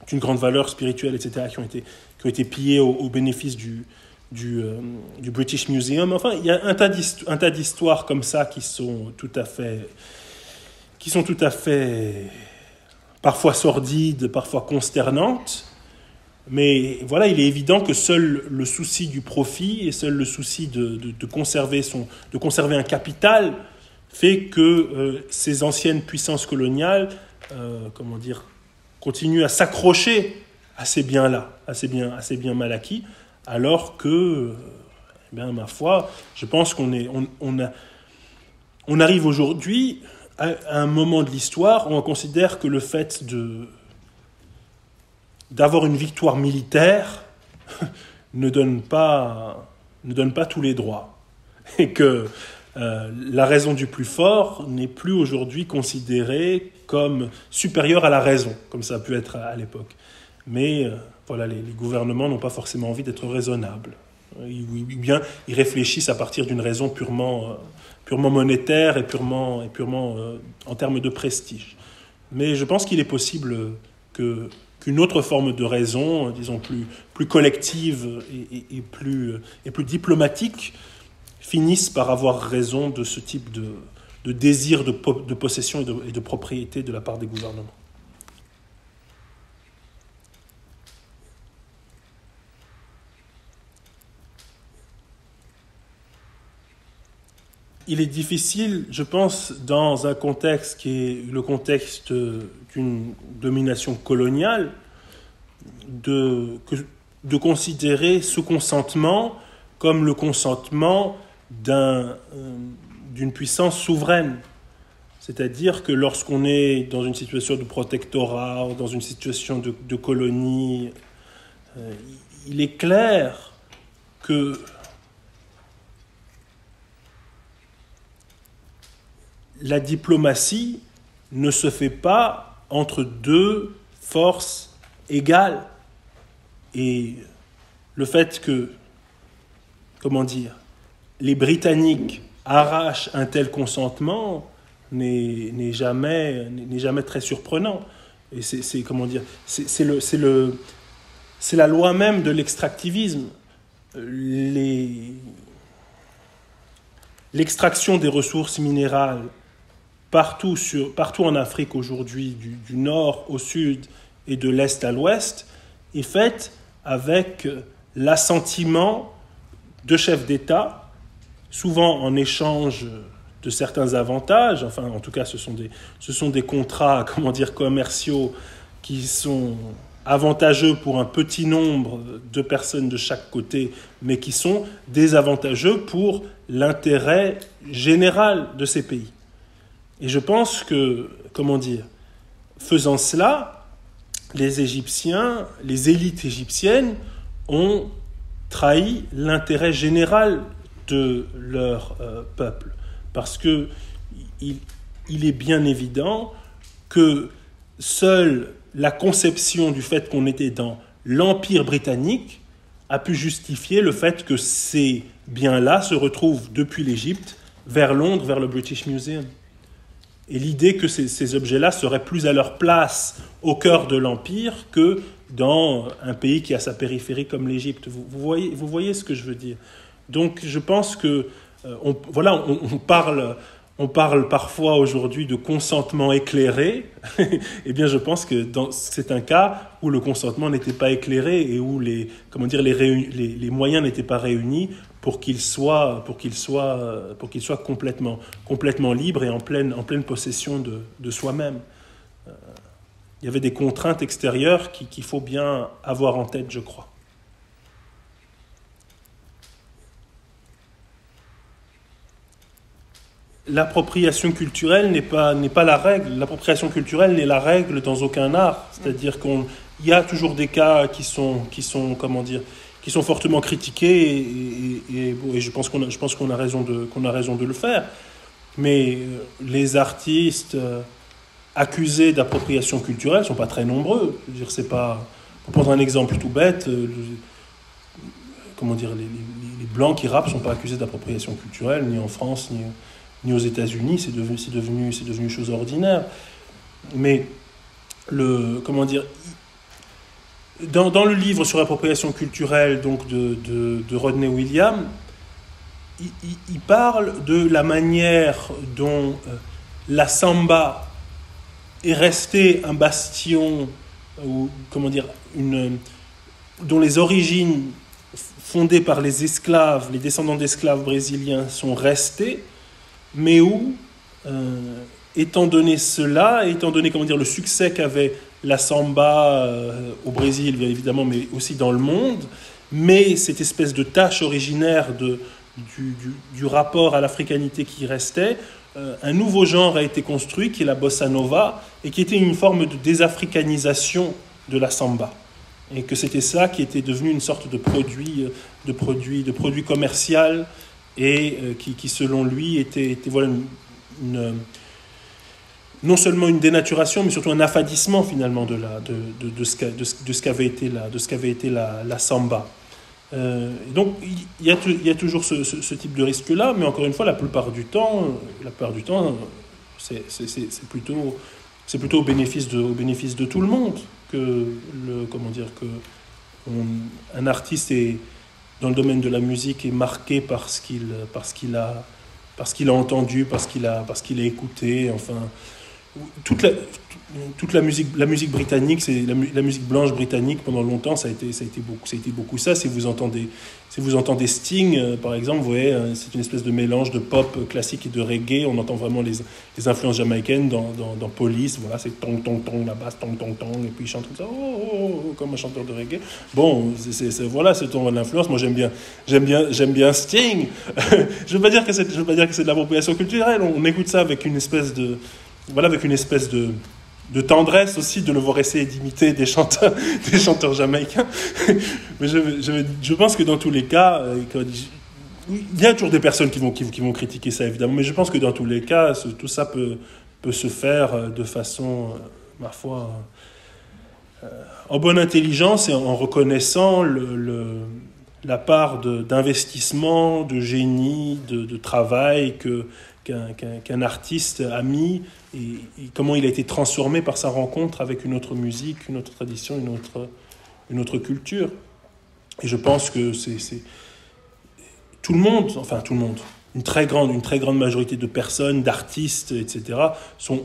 d'une grande valeur spirituelle, etc., qui ont été, qui ont été pillés au, au bénéfice du, du, euh, du, British Museum. Enfin, il y a un tas d'histoires comme ça qui sont tout à fait, qui sont tout à fait, parfois sordides, parfois consternantes. Mais voilà, il est évident que seul le souci du profit et seul le souci de, conserver, son, de conserver un capital fait que euh, ces anciennes puissances coloniales, euh, comment dire, continuent à s'accrocher à ces biens-là, à ces biens, à ces biens mal acquis, alors que, eh bien, ma foi, je pense qu'on est, on, on, a, on arrive aujourd'hui à un moment de l'histoire où on considère que le fait de d'avoir une victoire militaire ne donne pas, ne donne pas tous les droits. Et que euh, la raison du plus fort n'est plus aujourd'hui considérée comme supérieure à la raison, comme ça a pu être à, l'époque. Mais euh, voilà, les, gouvernements n'ont pas forcément envie d'être raisonnables. Ou bien ils réfléchissent à partir d'une raison purement, euh, purement monétaire et purement, et purement en termes de prestige. Mais je pense qu'il est possible que qu'une autre forme de raison, disons plus, collective et, et, plus, diplomatique, finisse par avoir raison de ce type de, désir de, po de possession et de propriété de la part des gouvernements. Il est difficile, je pense, dans un contexte qui est le contexte d'une domination coloniale, de, de considérer ce consentement comme le consentement euh, d'une puissance souveraine. C'est-à-dire que lorsqu'on est dans une situation de protectorat, dans une situation de, de colonie, euh, il est clair que la diplomatie ne se fait pas entre deux forces égales. Et le fait que, comment dire, les Britanniques arrachent un tel consentement n'est jamais, jamais très surprenant. Et c'est, comment dire, c'est la loi même de l'extractivisme. L'extraction des ressources minérales partout, sur, en Afrique aujourd'hui, du, nord au sud et de l'est à l'ouest, est faite avec l'assentiment de chefs d'État, souvent en échange de certains avantages, enfin en tout cas ce sont des, contrats commerciaux qui sont avantageux pour un petit nombre de personnes de chaque côté, mais qui sont désavantageux pour l'intérêt général de ces pays. Et je pense que, comment dire, faisant cela, les Égyptiens, les élites égyptiennes ont trahi l'intérêt général de leur euh, peuple. Parce que il, il, est bien évident que seule la conception du fait qu'on était dans l'Empire britannique a pu justifier le fait que ces biens-là se retrouvent depuis l'Égypte vers Londres, vers le British Museum. Et l'idée que ces, objets-là seraient plus à leur place au cœur de l'Empire que dans un pays qui a sa périphérie comme l'Égypte. Vous, voyez, vous voyez ce que je veux dire Donc je pense que, euh, on, voilà, on, parle, on parle parfois aujourd'hui de consentement éclairé. eh bien, je pense que c'est un cas où le consentement n'était pas éclairé et où les, comment dire, les moyens n'étaient pas réunis pour qu'il soit, pour qu'il soit, pour qu'il soit complètement, complètement libre et en pleine, en pleine possession de, de soi-même. Euh, il y avait des contraintes extérieures qu'il qu faut bien avoir en tête, je crois. l'appropriation culturelle n'est pas, pas la règle. L'appropriation culturelle n'est la règle dans aucun art. C'est-à-dire qu'il y a toujours des cas qui sont, qui sont, comment dire, qui sont fortement critiqués et, je pense qu'on a, je pense qu'on a raison de, qu'on a raison de le faire. Mais euh, les artistes euh, accusés d'appropriation culturelle sont pas très nombreux. Je c'est pas, pour prendre un exemple tout bête, euh, comment dire, les, les, blancs qui rappent sont pas accusés d'appropriation culturelle, ni en France, ni, ni aux États-Unis. C'est devenu, c'est devenu, c'est devenu chose ordinaire. Mais le, comment dire, dans, le livre sur l'appropriation culturelle donc de, Rodney Williams, il, parle de la manière dont euh, la samba est restée un bastion, ou comment dire, une, dont les origines fondées par les esclaves, les descendants d'esclaves brésiliens sont restées, mais où, euh, étant donné cela, étant donné comment dire, le succès qu'avait la samba euh, au Brésil, bien évidemment, mais aussi dans le monde, mais cette espèce de tâche originaire du, rapport à l'africanité qui restait, euh, un nouveau genre a été construit, qui est la bossa nova, et qui était une forme de désafricanisation de la samba. Et que c'était ça qui était devenu une sorte de produit, de produit, de produit commercial, et euh, qui, selon lui, était, voilà, une non seulement une dénaturation, mais surtout un affadissement finalement de, la, de, de, de ce, de ce qu'avait été, la, de ce qu'avait été la, la samba. Euh, donc il y, a, il y, a, toujours ce, ce, ce type de risque-là, mais encore une fois, la plupart du temps, la plupart du temps, c'est, plutôt, c'est plutôt au bénéfice, de, au bénéfice de tout le monde que le, comment dire, que un artiste est, dans le domaine de la musique est marqué parce qu'il, parce qu'il a, parce qu'il a entendu, parce qu'il a, parce qu'il a écouté, enfin toute la, la musique, la britannique, c'est la, la, musique blanche britannique pendant longtemps, ça a été, beaucoup, ça. Si vous entendez, Sting, euh, par exemple, vous voyez, euh, c'est une espèce de mélange de pop classique et de reggae. On entend vraiment les, influences jamaïcaines dans, Police. Voilà, c'est tong tong tong la basse, tong tong tong, et puis il chante comme ça, oh, oh, oh, comme un chanteur de reggae. Bon, voilà, c'est ton l'influence. Moi, j'aime bien, Sting. je veux veux pas dire que c'est de l'appropriation culturelle. On écoute ça avec une espèce de voilà, avec une espèce de, de tendresse aussi de le voir essayer d'imiter des chanteurs, des chanteurs jamaïcains. Mais je, je, je, pense que dans tous les cas, euh, il y a toujours des personnes qui vont, qui, vont critiquer ça, évidemment, mais je pense que dans tous les cas, tout ça peut, peut se faire euh, de façon, euh, ma foi, en bonne intelligence et en reconnaissant le, la part d'investissement, de, génie, de, travail qu'un qu qu artiste a mis et, comment il a été transformé par sa rencontre avec une autre musique, une autre tradition, une autre, une autre culture. Et je pense que c'est tout le monde, enfin tout le monde, une très grande, une très grande majorité de personnes, d'artistes, etc., sont,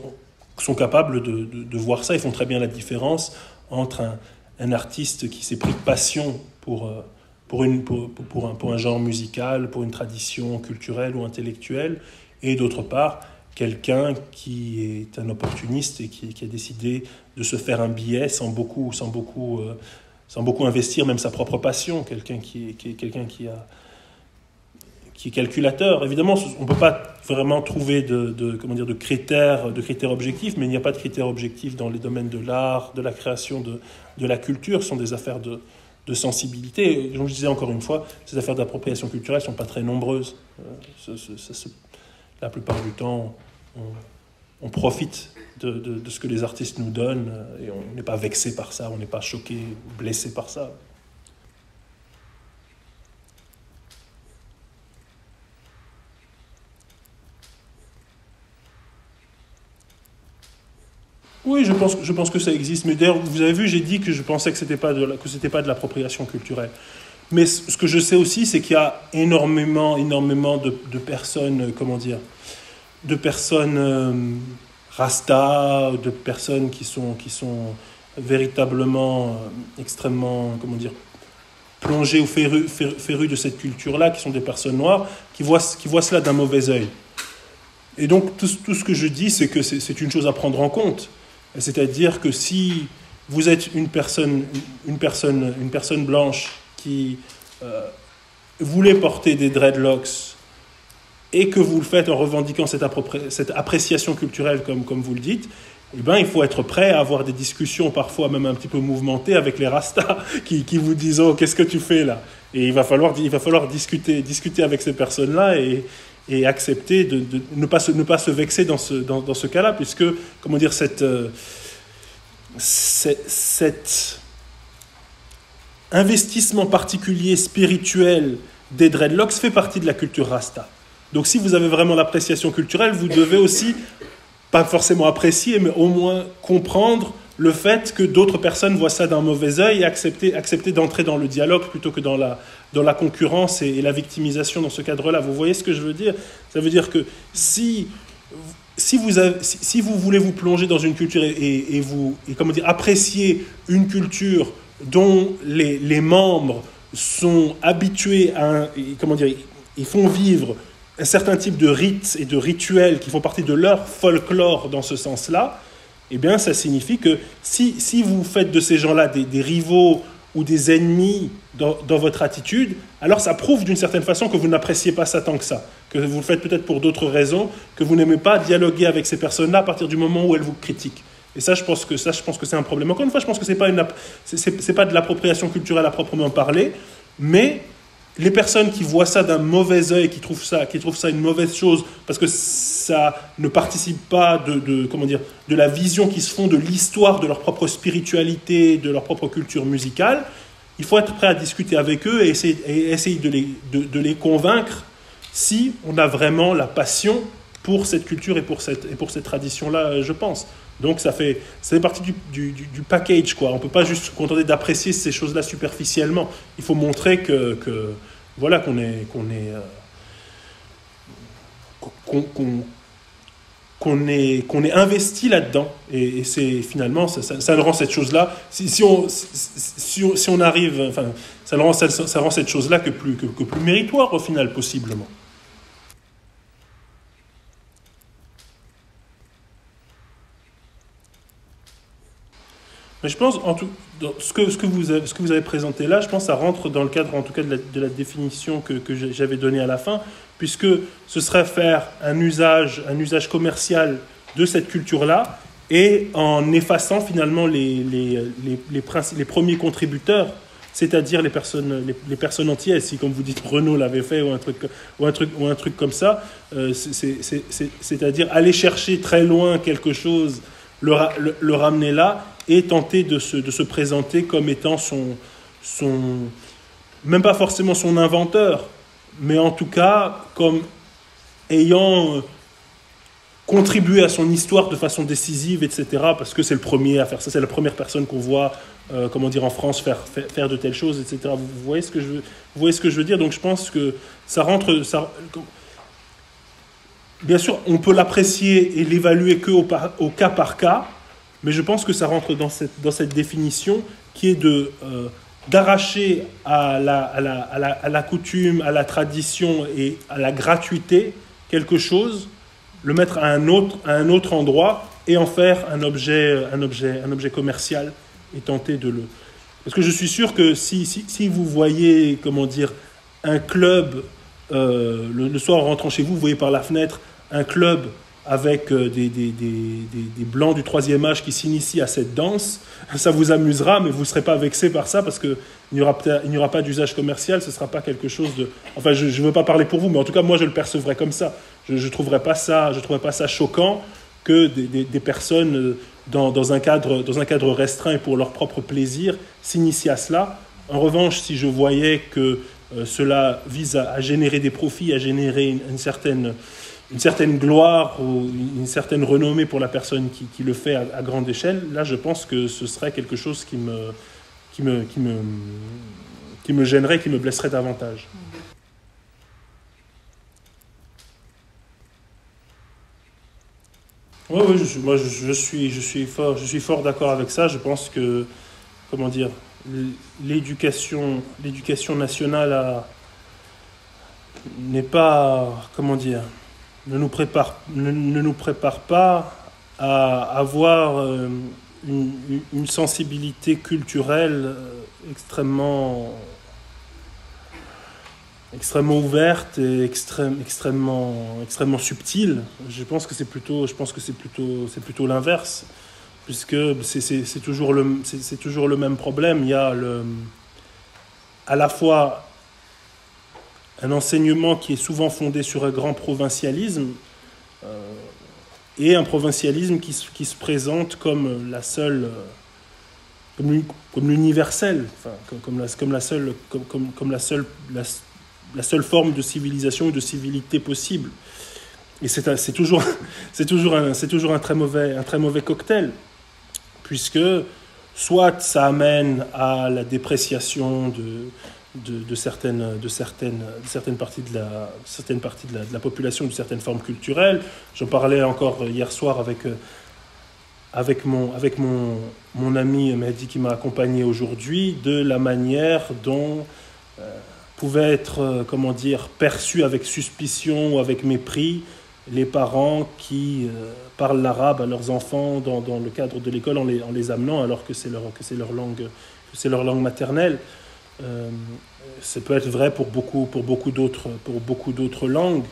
sont capables de, de, voir ça. Ils font très bien la différence entre un, un artiste qui s'est pris de passion pour, euh, pour, une, pour, un, pour un genre musical, pour une tradition culturelle ou intellectuelle, et d'autre part, quelqu'un qui est un opportuniste et qui, a décidé de se faire un billet sans beaucoup, sans beaucoup, euh, sans beaucoup investir même sa propre passion, quelqu'un qui, qui, est quelqu'un qui a qui est calculateur. Évidemment, on ne peut pas vraiment trouver de, comment dire, de, critères, de critères objectifs, mais il n'y a pas de critères objectifs dans les domaines de l'art, de la création, de, de la culture. Ce sont des affaires de, de sensibilité. Comme je disais encore une fois, ces affaires d'appropriation culturelle ne sont pas très nombreuses. Euh, la plupart du temps, on, profite de, ce que les artistes nous donnent et on n'est pas vexé par ça, on n'est pas choqué, blessé par ça. Oui, je pense, je pense que ça existe. Mais d'ailleurs, vous avez vu, j'ai dit que je pensais que ce n'était pas de l'appropriation culturelle. Mais ce que je sais aussi, c'est qu'il y a énormément, énormément de, personnes, comment dire, de personnes euh, rasta, de personnes qui sont, qui sont véritablement euh, extrêmement, comment dire, plongées ou férues, féru de cette culture-là, qui sont des personnes noires, qui voient, qui voient cela d'un mauvais œil. Et donc, tout, tout, ce que je dis, c'est que c'est une chose à prendre en compte. C'est-à-dire que si vous êtes une personne, une personne, une personne blanche qui euh, voulait porter des dreadlocks et que vous le faites en revendiquant cette, cette appréciation culturelle, comme, vous le dites, eh ben, il faut être prêt à avoir des discussions parfois même un petit peu mouvementées avec les rastas qui, vous disent oh, qu'est-ce que tu fais là? Et il va falloir, il va falloir discuter, discuter avec ces personnes-là et, et accepter de, ne, pas se, ne pas se vexer dans ce, dans, ce cas-là, puisque, comment dire, cette, euh, cet investissement particulier spirituel des dreadlocks fait partie de la culture rasta. Donc si vous avez vraiment l'appréciation culturelle, vous devez aussi, pas forcément apprécier, mais au moins comprendre le fait que d'autres personnes voient ça d'un mauvais œil et accepter, d'entrer dans le dialogue plutôt que dans la, concurrence et, la victimisation dans ce cadre-là. Vous voyez ce que je veux dire? Ça veut dire que si, vous voulez vous plonger dans une culture et, vous comment dire, apprécier une culture dont les, les membres sont habitués à... comment dire Ils font vivre un certain type de rites et de rituels qui font partie de leur folklore dans ce sens-là, eh bien, ça signifie que si, si vous faites de ces gens-là des, des, rivaux ou des ennemis dans, dans votre attitude, alors ça prouve d'une certaine façon que vous n'appréciez pas ça tant que ça, que vous le faites peut-être pour d'autres raisons, que vous n'aimez pas dialoguer avec ces personnes-là à partir du moment où elles vous critiquent. Et ça, je pense que ça, je pense que c'est un problème. Encore une fois, je pense que c'est pas une, c'est pas de l'appropriation culturelle à proprement parler, mais les personnes qui voient ça d'un mauvais œil, qui trouvent ça, qui trouvent ça une mauvaise chose, parce que ça ne participe pas de, comment dire, de la vision qui se font de l'histoire de leur propre spiritualité, de leur propre culture musicale, il faut être prêt à discuter avec eux et essayer, de, les, de les convaincre si on a vraiment la passion pour cette culture et pour cette, et pour cette tradition-là, je pense. Donc ça fait, ça fait partie du, du, package, quoi. On ne peut pas juste se contenter d'apprécier ces choses-là superficiellement. Il faut montrer que, que voilà, qu'on est, qu'on est, euh, qu'on, est, qu'on est investi là-dedans. Et, c'est finalement, ça, ça, rend cette chose-là, si, si, on, si, si, on, arrive, enfin, ça rend, ça, rend cette chose-là que plus, que plus méritoire au final, possiblement. Mais je pense, en tout, ce, que, ce, que vous avez, ce que vous avez présenté là, je pense que ça rentre dans le cadre, en tout cas, de la, définition que, que j'avais donnée à la fin, puisque ce serait faire un usage, un usage commercial de cette culture-là, et en effaçant finalement les, les, les, les, les premiers contributeurs, c'est-à-dire les personnes, les, les, personnes entières, si comme vous dites Renault l'avait fait ou un truc, ou un truc, ou un truc comme ça, euh, c'est-à-dire aller chercher très loin quelque chose, le, le, le ramener là et tenter de se, de se présenter comme étant son, son, même pas forcément son inventeur, mais en tout cas comme ayant euh, contribué à son histoire de façon décisive, etc. Parce que c'est le premier à faire ça, c'est la première personne qu'on voit, euh, comment dire, en France faire, faire, faire, de telles choses, etc. Vous voyez ce que je veux, vous voyez ce que je veux dire? Donc je pense que ça rentre, ça, bien sûr, on peut l'apprécier et l'évaluer que au, cas par cas, mais je pense que ça rentre dans cette, dans cette définition qui est de euh, d'arracher à la, à, la, à, la, à la coutume, à la tradition et à la gratuité quelque chose, le mettre à un autre, à un autre endroit et en faire un objet, un objet, un objet commercial et tenter de le... Parce que je suis sûr que si, si, si vous voyez, comment dire, un club, euh, le, le, soir en rentrant chez vous, vous voyez par la fenêtre un club avec euh, des, des, des, des, blancs du troisième âge qui s'initient à cette danse, ça vous amusera, mais vous ne serez pas vexé par ça parce qu'il n'y aura, aura pas d'usage commercial, ce ne sera pas quelque chose de... Enfin, je ne veux pas parler pour vous, mais en tout cas, moi, je le percevrai comme ça. Je ne trouverais, pas ça, trouverais pas ça choquant que des, personnes euh, dans, dans, un cadre, dans un cadre restreint et pour leur propre plaisir s'initient à cela. En revanche, si je voyais que euh, cela vise à, générer des profits, à générer une certaine une certaine gloire ou une certaine renommée pour la personne qui, le fait à, grande échelle, là je pense que ce serait quelque chose qui me, qui me, gênerait, qui me blesserait davantage. Oui, oui, je, moi je, je, suis, je suis fort, je suis fort d'accord avec ça. Je pense que, comment dire, l'éducation, l'éducation nationale n'est pas, comment dire, ne nous prépare, ne, nous prépare pas à avoir euh, une, sensibilité culturelle euh, extrêmement extrêmement ouverte et extrême, extrêmement, extrêmement subtile. Je pense que c'est plutôt, plutôt, plutôt l'inverse, puisque c'est toujours, le, toujours le même problème. Il y a le, à la fois un enseignement qui est souvent fondé sur un grand provincialisme euh, et un provincialisme qui, se présente comme la seule comme, comme l'universel, enfin, comme, la, seule, comme, la, seule, la, seule forme de civilisation et de civilité possible. Et c'est toujours, un, toujours un, très mauvais, un très mauvais cocktail, puisque soit ça amène à la dépréciation de, de, certaines, de, certaines, certaines parties, de la, certaines parties de, la, population, de certaines formes culturelles. J'en parlais encore hier soir avec avec mon, avec mon, mon ami Mehdi qui m'a accompagné aujourd'hui, de la manière dont euh, pouvaient être, euh, comment dire, perçus avec suspicion ou avec mépris les parents qui euh, parlent l'arabe à leurs enfants dans, dans le cadre de l'école en les, en les, amenant alors que c'est leur, que leur, langue, c'est leur langue maternelle. Euh, ça peut être vrai pour beaucoup, pour beaucoup, d'autres, pour beaucoup d'autres langues.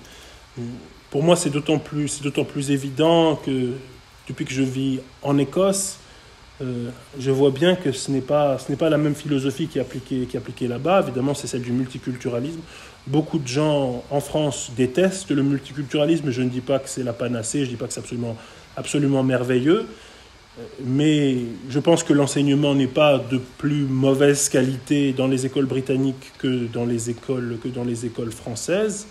Pour moi, c'est d'autant plus, c'est d'autant plus évident que depuis que je vis en Écosse, euh, je vois bien que ce n'est pas, ce n'est pas la même philosophie qui est appliquée, qui est appliquée là-bas. Évidemment, c'est celle du multiculturalisme. Beaucoup de gens en France détestent le multiculturalisme. Je ne dis pas que c'est la panacée, je ne dis pas que c'est absolument, absolument merveilleux. Mais je pense que l'enseignement n'est pas de plus mauvaise qualité dans les écoles britanniques que dans les écoles, que dans les écoles françaises.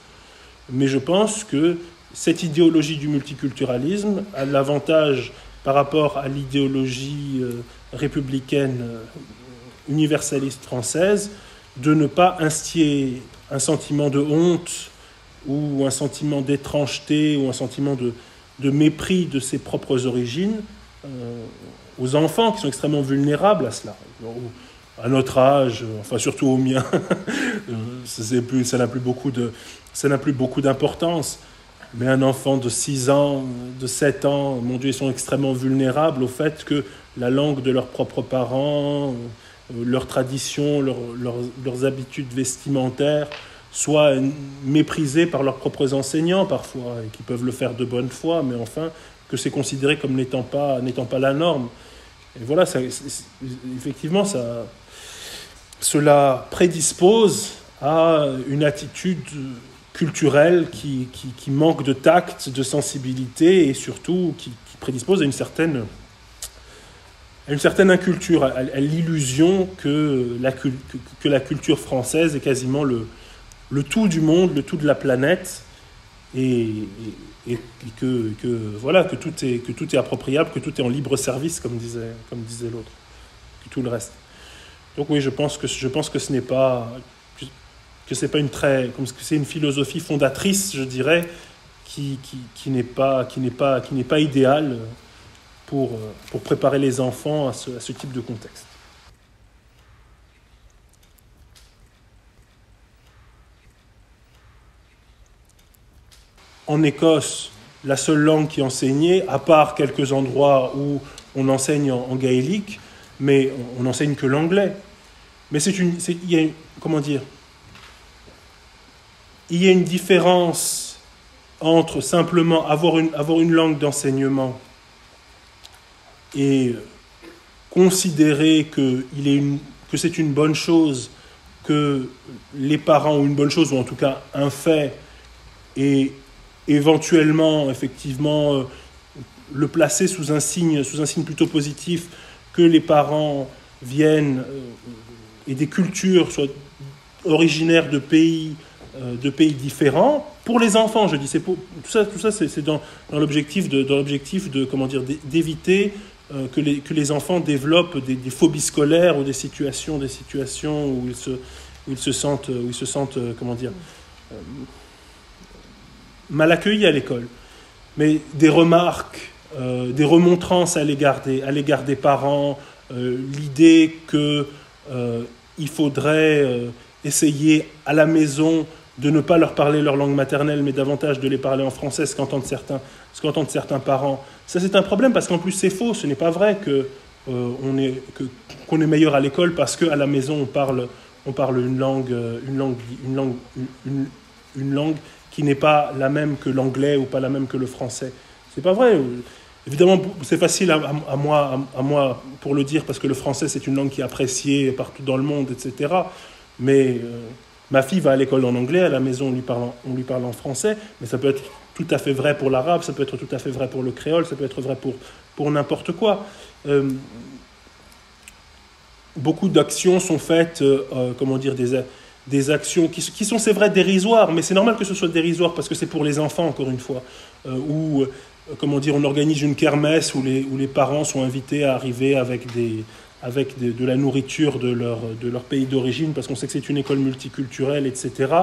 Mais je pense que cette idéologie du multiculturalisme a l'avantage par rapport à l'idéologie euh, républicaine euh, universaliste française de ne pas instiller un sentiment de honte ou un sentiment d'étrangeté ou un sentiment de, de, mépris de ses propres origines aux enfants qui sont extrêmement vulnérables à cela. À notre âge, enfin surtout au mien, ça n'a plus beaucoup de, ça n'a plus beaucoup d'importance. Mais un enfant de 6 ans, de 7 ans, mon Dieu, ils sont extrêmement vulnérables au fait que la langue de leurs propres parents, euh, leurs traditions, leurs, leurs, habitudes vestimentaires soient méprisées par leurs propres enseignants parfois, et qui peuvent le faire de bonne foi, mais enfin, que c'est considéré comme n'étant pas, n'étant pas la norme. Et voilà, ça, effectivement, ça, cela prédispose à une attitude culturelle qui, qui, qui, manque de tact, de sensibilité et surtout qui, prédispose à une certaine, à une certaine inculture, à, l'illusion que la, que, la culture française est quasiment le, le tout du monde, le tout de la planète et, et que, que, voilà, que, tout est, que tout est appropriable, que tout est en libre service, comme disait, comme disait l'autre, tout le reste. Donc oui, je pense que, je pense que ce n'est pas que c'est pas une très, comme c'est une philosophie fondatrice, je dirais, qui, qui, qui n'est pas, qui n'est pas, qui n'est pas idéale pour, pour préparer les enfants à ce type de contexte. En Écosse, la seule langue qui est enseignée, à part quelques endroits où on enseigne en, gaélique, mais on n'enseigne que l'anglais. Mais c'est une, il y a, comment dire, il y a une différence entre simplement avoir une, avoir une langue d'enseignement et considérer que, il est une, que c'est une bonne chose que les parents, ou une bonne chose, ou en tout cas un fait, et éventuellement, effectivement, euh, le placer sous un signe, sous un signe plutôt positif, que les parents viennent euh, et des cultures soient originaires de pays euh, de pays différents pour les enfants. Je dis, c'est pour, tout ça, tout ça, c'est dans, l'objectif de, l'objectif de, comment dire, d'éviter que, les, que les enfants développent des, des, phobies scolaires ou des situations, des situations où ils se, où ils se sentent, où ils se sentent, comment dire, mal accueillis à l'école. Mais des remarques, euh, des remontrances à l'égard des, à l'égard des parents, l'idée que il faudrait essayer à la maison de ne pas leur parler leur langue maternelle, mais davantage de les parler en français, ce qu'entendent certains, ce qu'entendent certains parents. Ça, c'est un problème parce qu'en plus, c'est faux. Ce n'est pas vrai que euh, on est, qu'on est meilleur à l'école parce qu'à la maison, on parle, on parle une langue, une langue, une langue, une, langue qui n'est pas la même que l'anglais ou pas la même que le français. C'est pas vrai. Évidemment, c'est facile à, moi, à, moi pour le dire parce que le français c'est une langue qui est appréciée partout dans le monde, etc. Mais Ma fille va à l'école en anglais, à la maison on lui, parle en, on lui parle en français, mais ça peut être tout à fait vrai pour l'arabe, ça peut être tout à fait vrai pour le créole, ça peut être vrai pour, pour n'importe quoi. Euh, beaucoup d'actions sont faites, euh, euh, comment dire, des, des actions qui, sont, c'est vrai, dérisoires, mais c'est normal que ce soit dérisoire parce que c'est pour les enfants, encore une fois. ou, comment dire, on organise une kermesse où les, où les parents sont invités à arriver avec des, avec de, la nourriture de leur, de leur pays d'origine, parce qu'on sait que c'est une école multiculturelle, etc.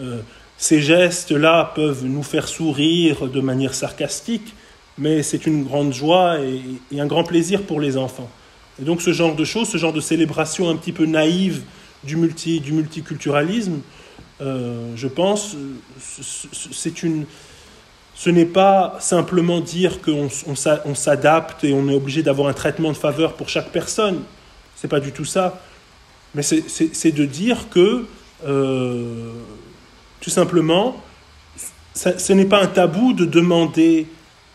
Euh, ces gestes-là peuvent nous faire sourire de manière sarcastique, mais c'est une grande joie et, un grand plaisir pour les enfants. Et donc ce genre de choses, ce genre de célébration un petit peu naïve du, multi, du multiculturalisme, euh, je pense, c'est une, ce n'est pas simplement dire qu'on on, s'adapte et on est obligé d'avoir un traitement de faveur pour chaque personne. C'est pas du tout ça. Mais c'est de dire que, euh, tout simplement, ce n'est pas un tabou de demander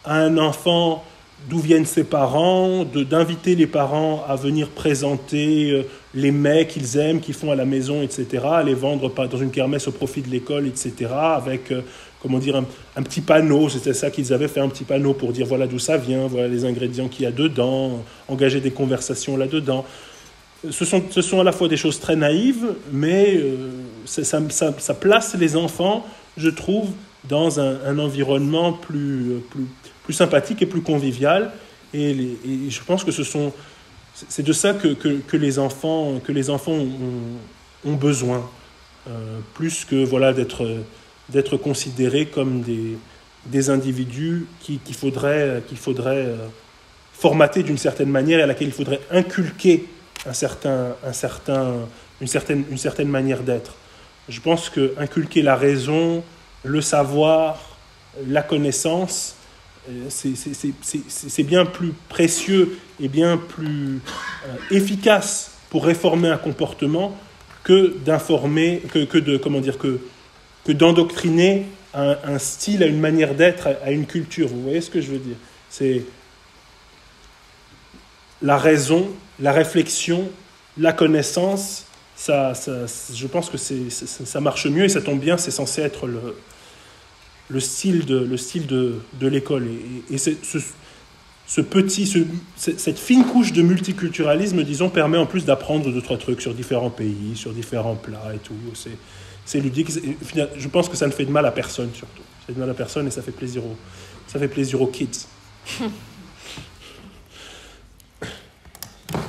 à un enfant d'où viennent ses parents, d'inviter les parents à venir présenter euh, les mets qu'ils aiment, qu'ils font à la maison, etc., à les vendre dans une kermesse au profit de l'école, etc., avec euh, comment dire, un, petit panneau, c'était ça qu'ils avaient fait, un petit panneau pour dire voilà d'où ça vient, voilà les ingrédients qu'il y a dedans, engager des conversations là-dedans. Ce sont, ce sont à la fois des choses très naïves, mais euh, ça, ça, place les enfants, je trouve, dans un, environnement plus, plus, plus, sympathique et plus convivial. Et, je pense que ce sont, c'est de ça que, que, les enfants, que les enfants ont, ont besoin, euh, plus que voilà d'être d'être considérés comme des, des individus qu'il faudrait, qu'il faudrait euh, formater d'une certaine manière et à laquelle il faudrait inculquer un certain, un certain, une, certaine, une certaine manière d'être. Je pense que inculquer la raison, le savoir, la connaissance, euh, c'est bien plus précieux et bien plus euh, efficace pour réformer un comportement que d'informer, que, que, de, comment dire, que, que d'endoctriner un, style, une manière d'être, à, une culture. Vous voyez ce que je veux dire? C'est la raison, la réflexion, la connaissance. Ça, ça je pense que ça marche mieux et ça tombe bien. C'est censé être le, le style de, le style de, de l'école. Et, et ce, ce, petit, ce, cette fine couche de multiculturalisme, disons, permet en plus d'apprendre deux, trois trucs sur différents pays, sur différents plats et tout. C'est, c'est ludique. Je pense que ça ne fait de mal à personne surtout. Ça fait de mal à personne et ça fait plaisir aux, ça fait plaisir aux kids.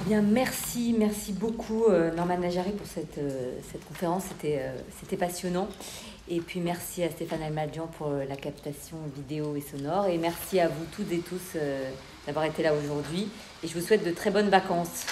Bien, merci, merci beaucoup euh, Norman Najari pour cette, euh, cette conférence, c'était euh, c'était passionnant. Et puis merci à Stéphane Almadian pour la captation vidéo et sonore. Et merci à vous toutes et tous d'avoir été là aujourd'hui. Et je vous souhaite de très bonnes vacances.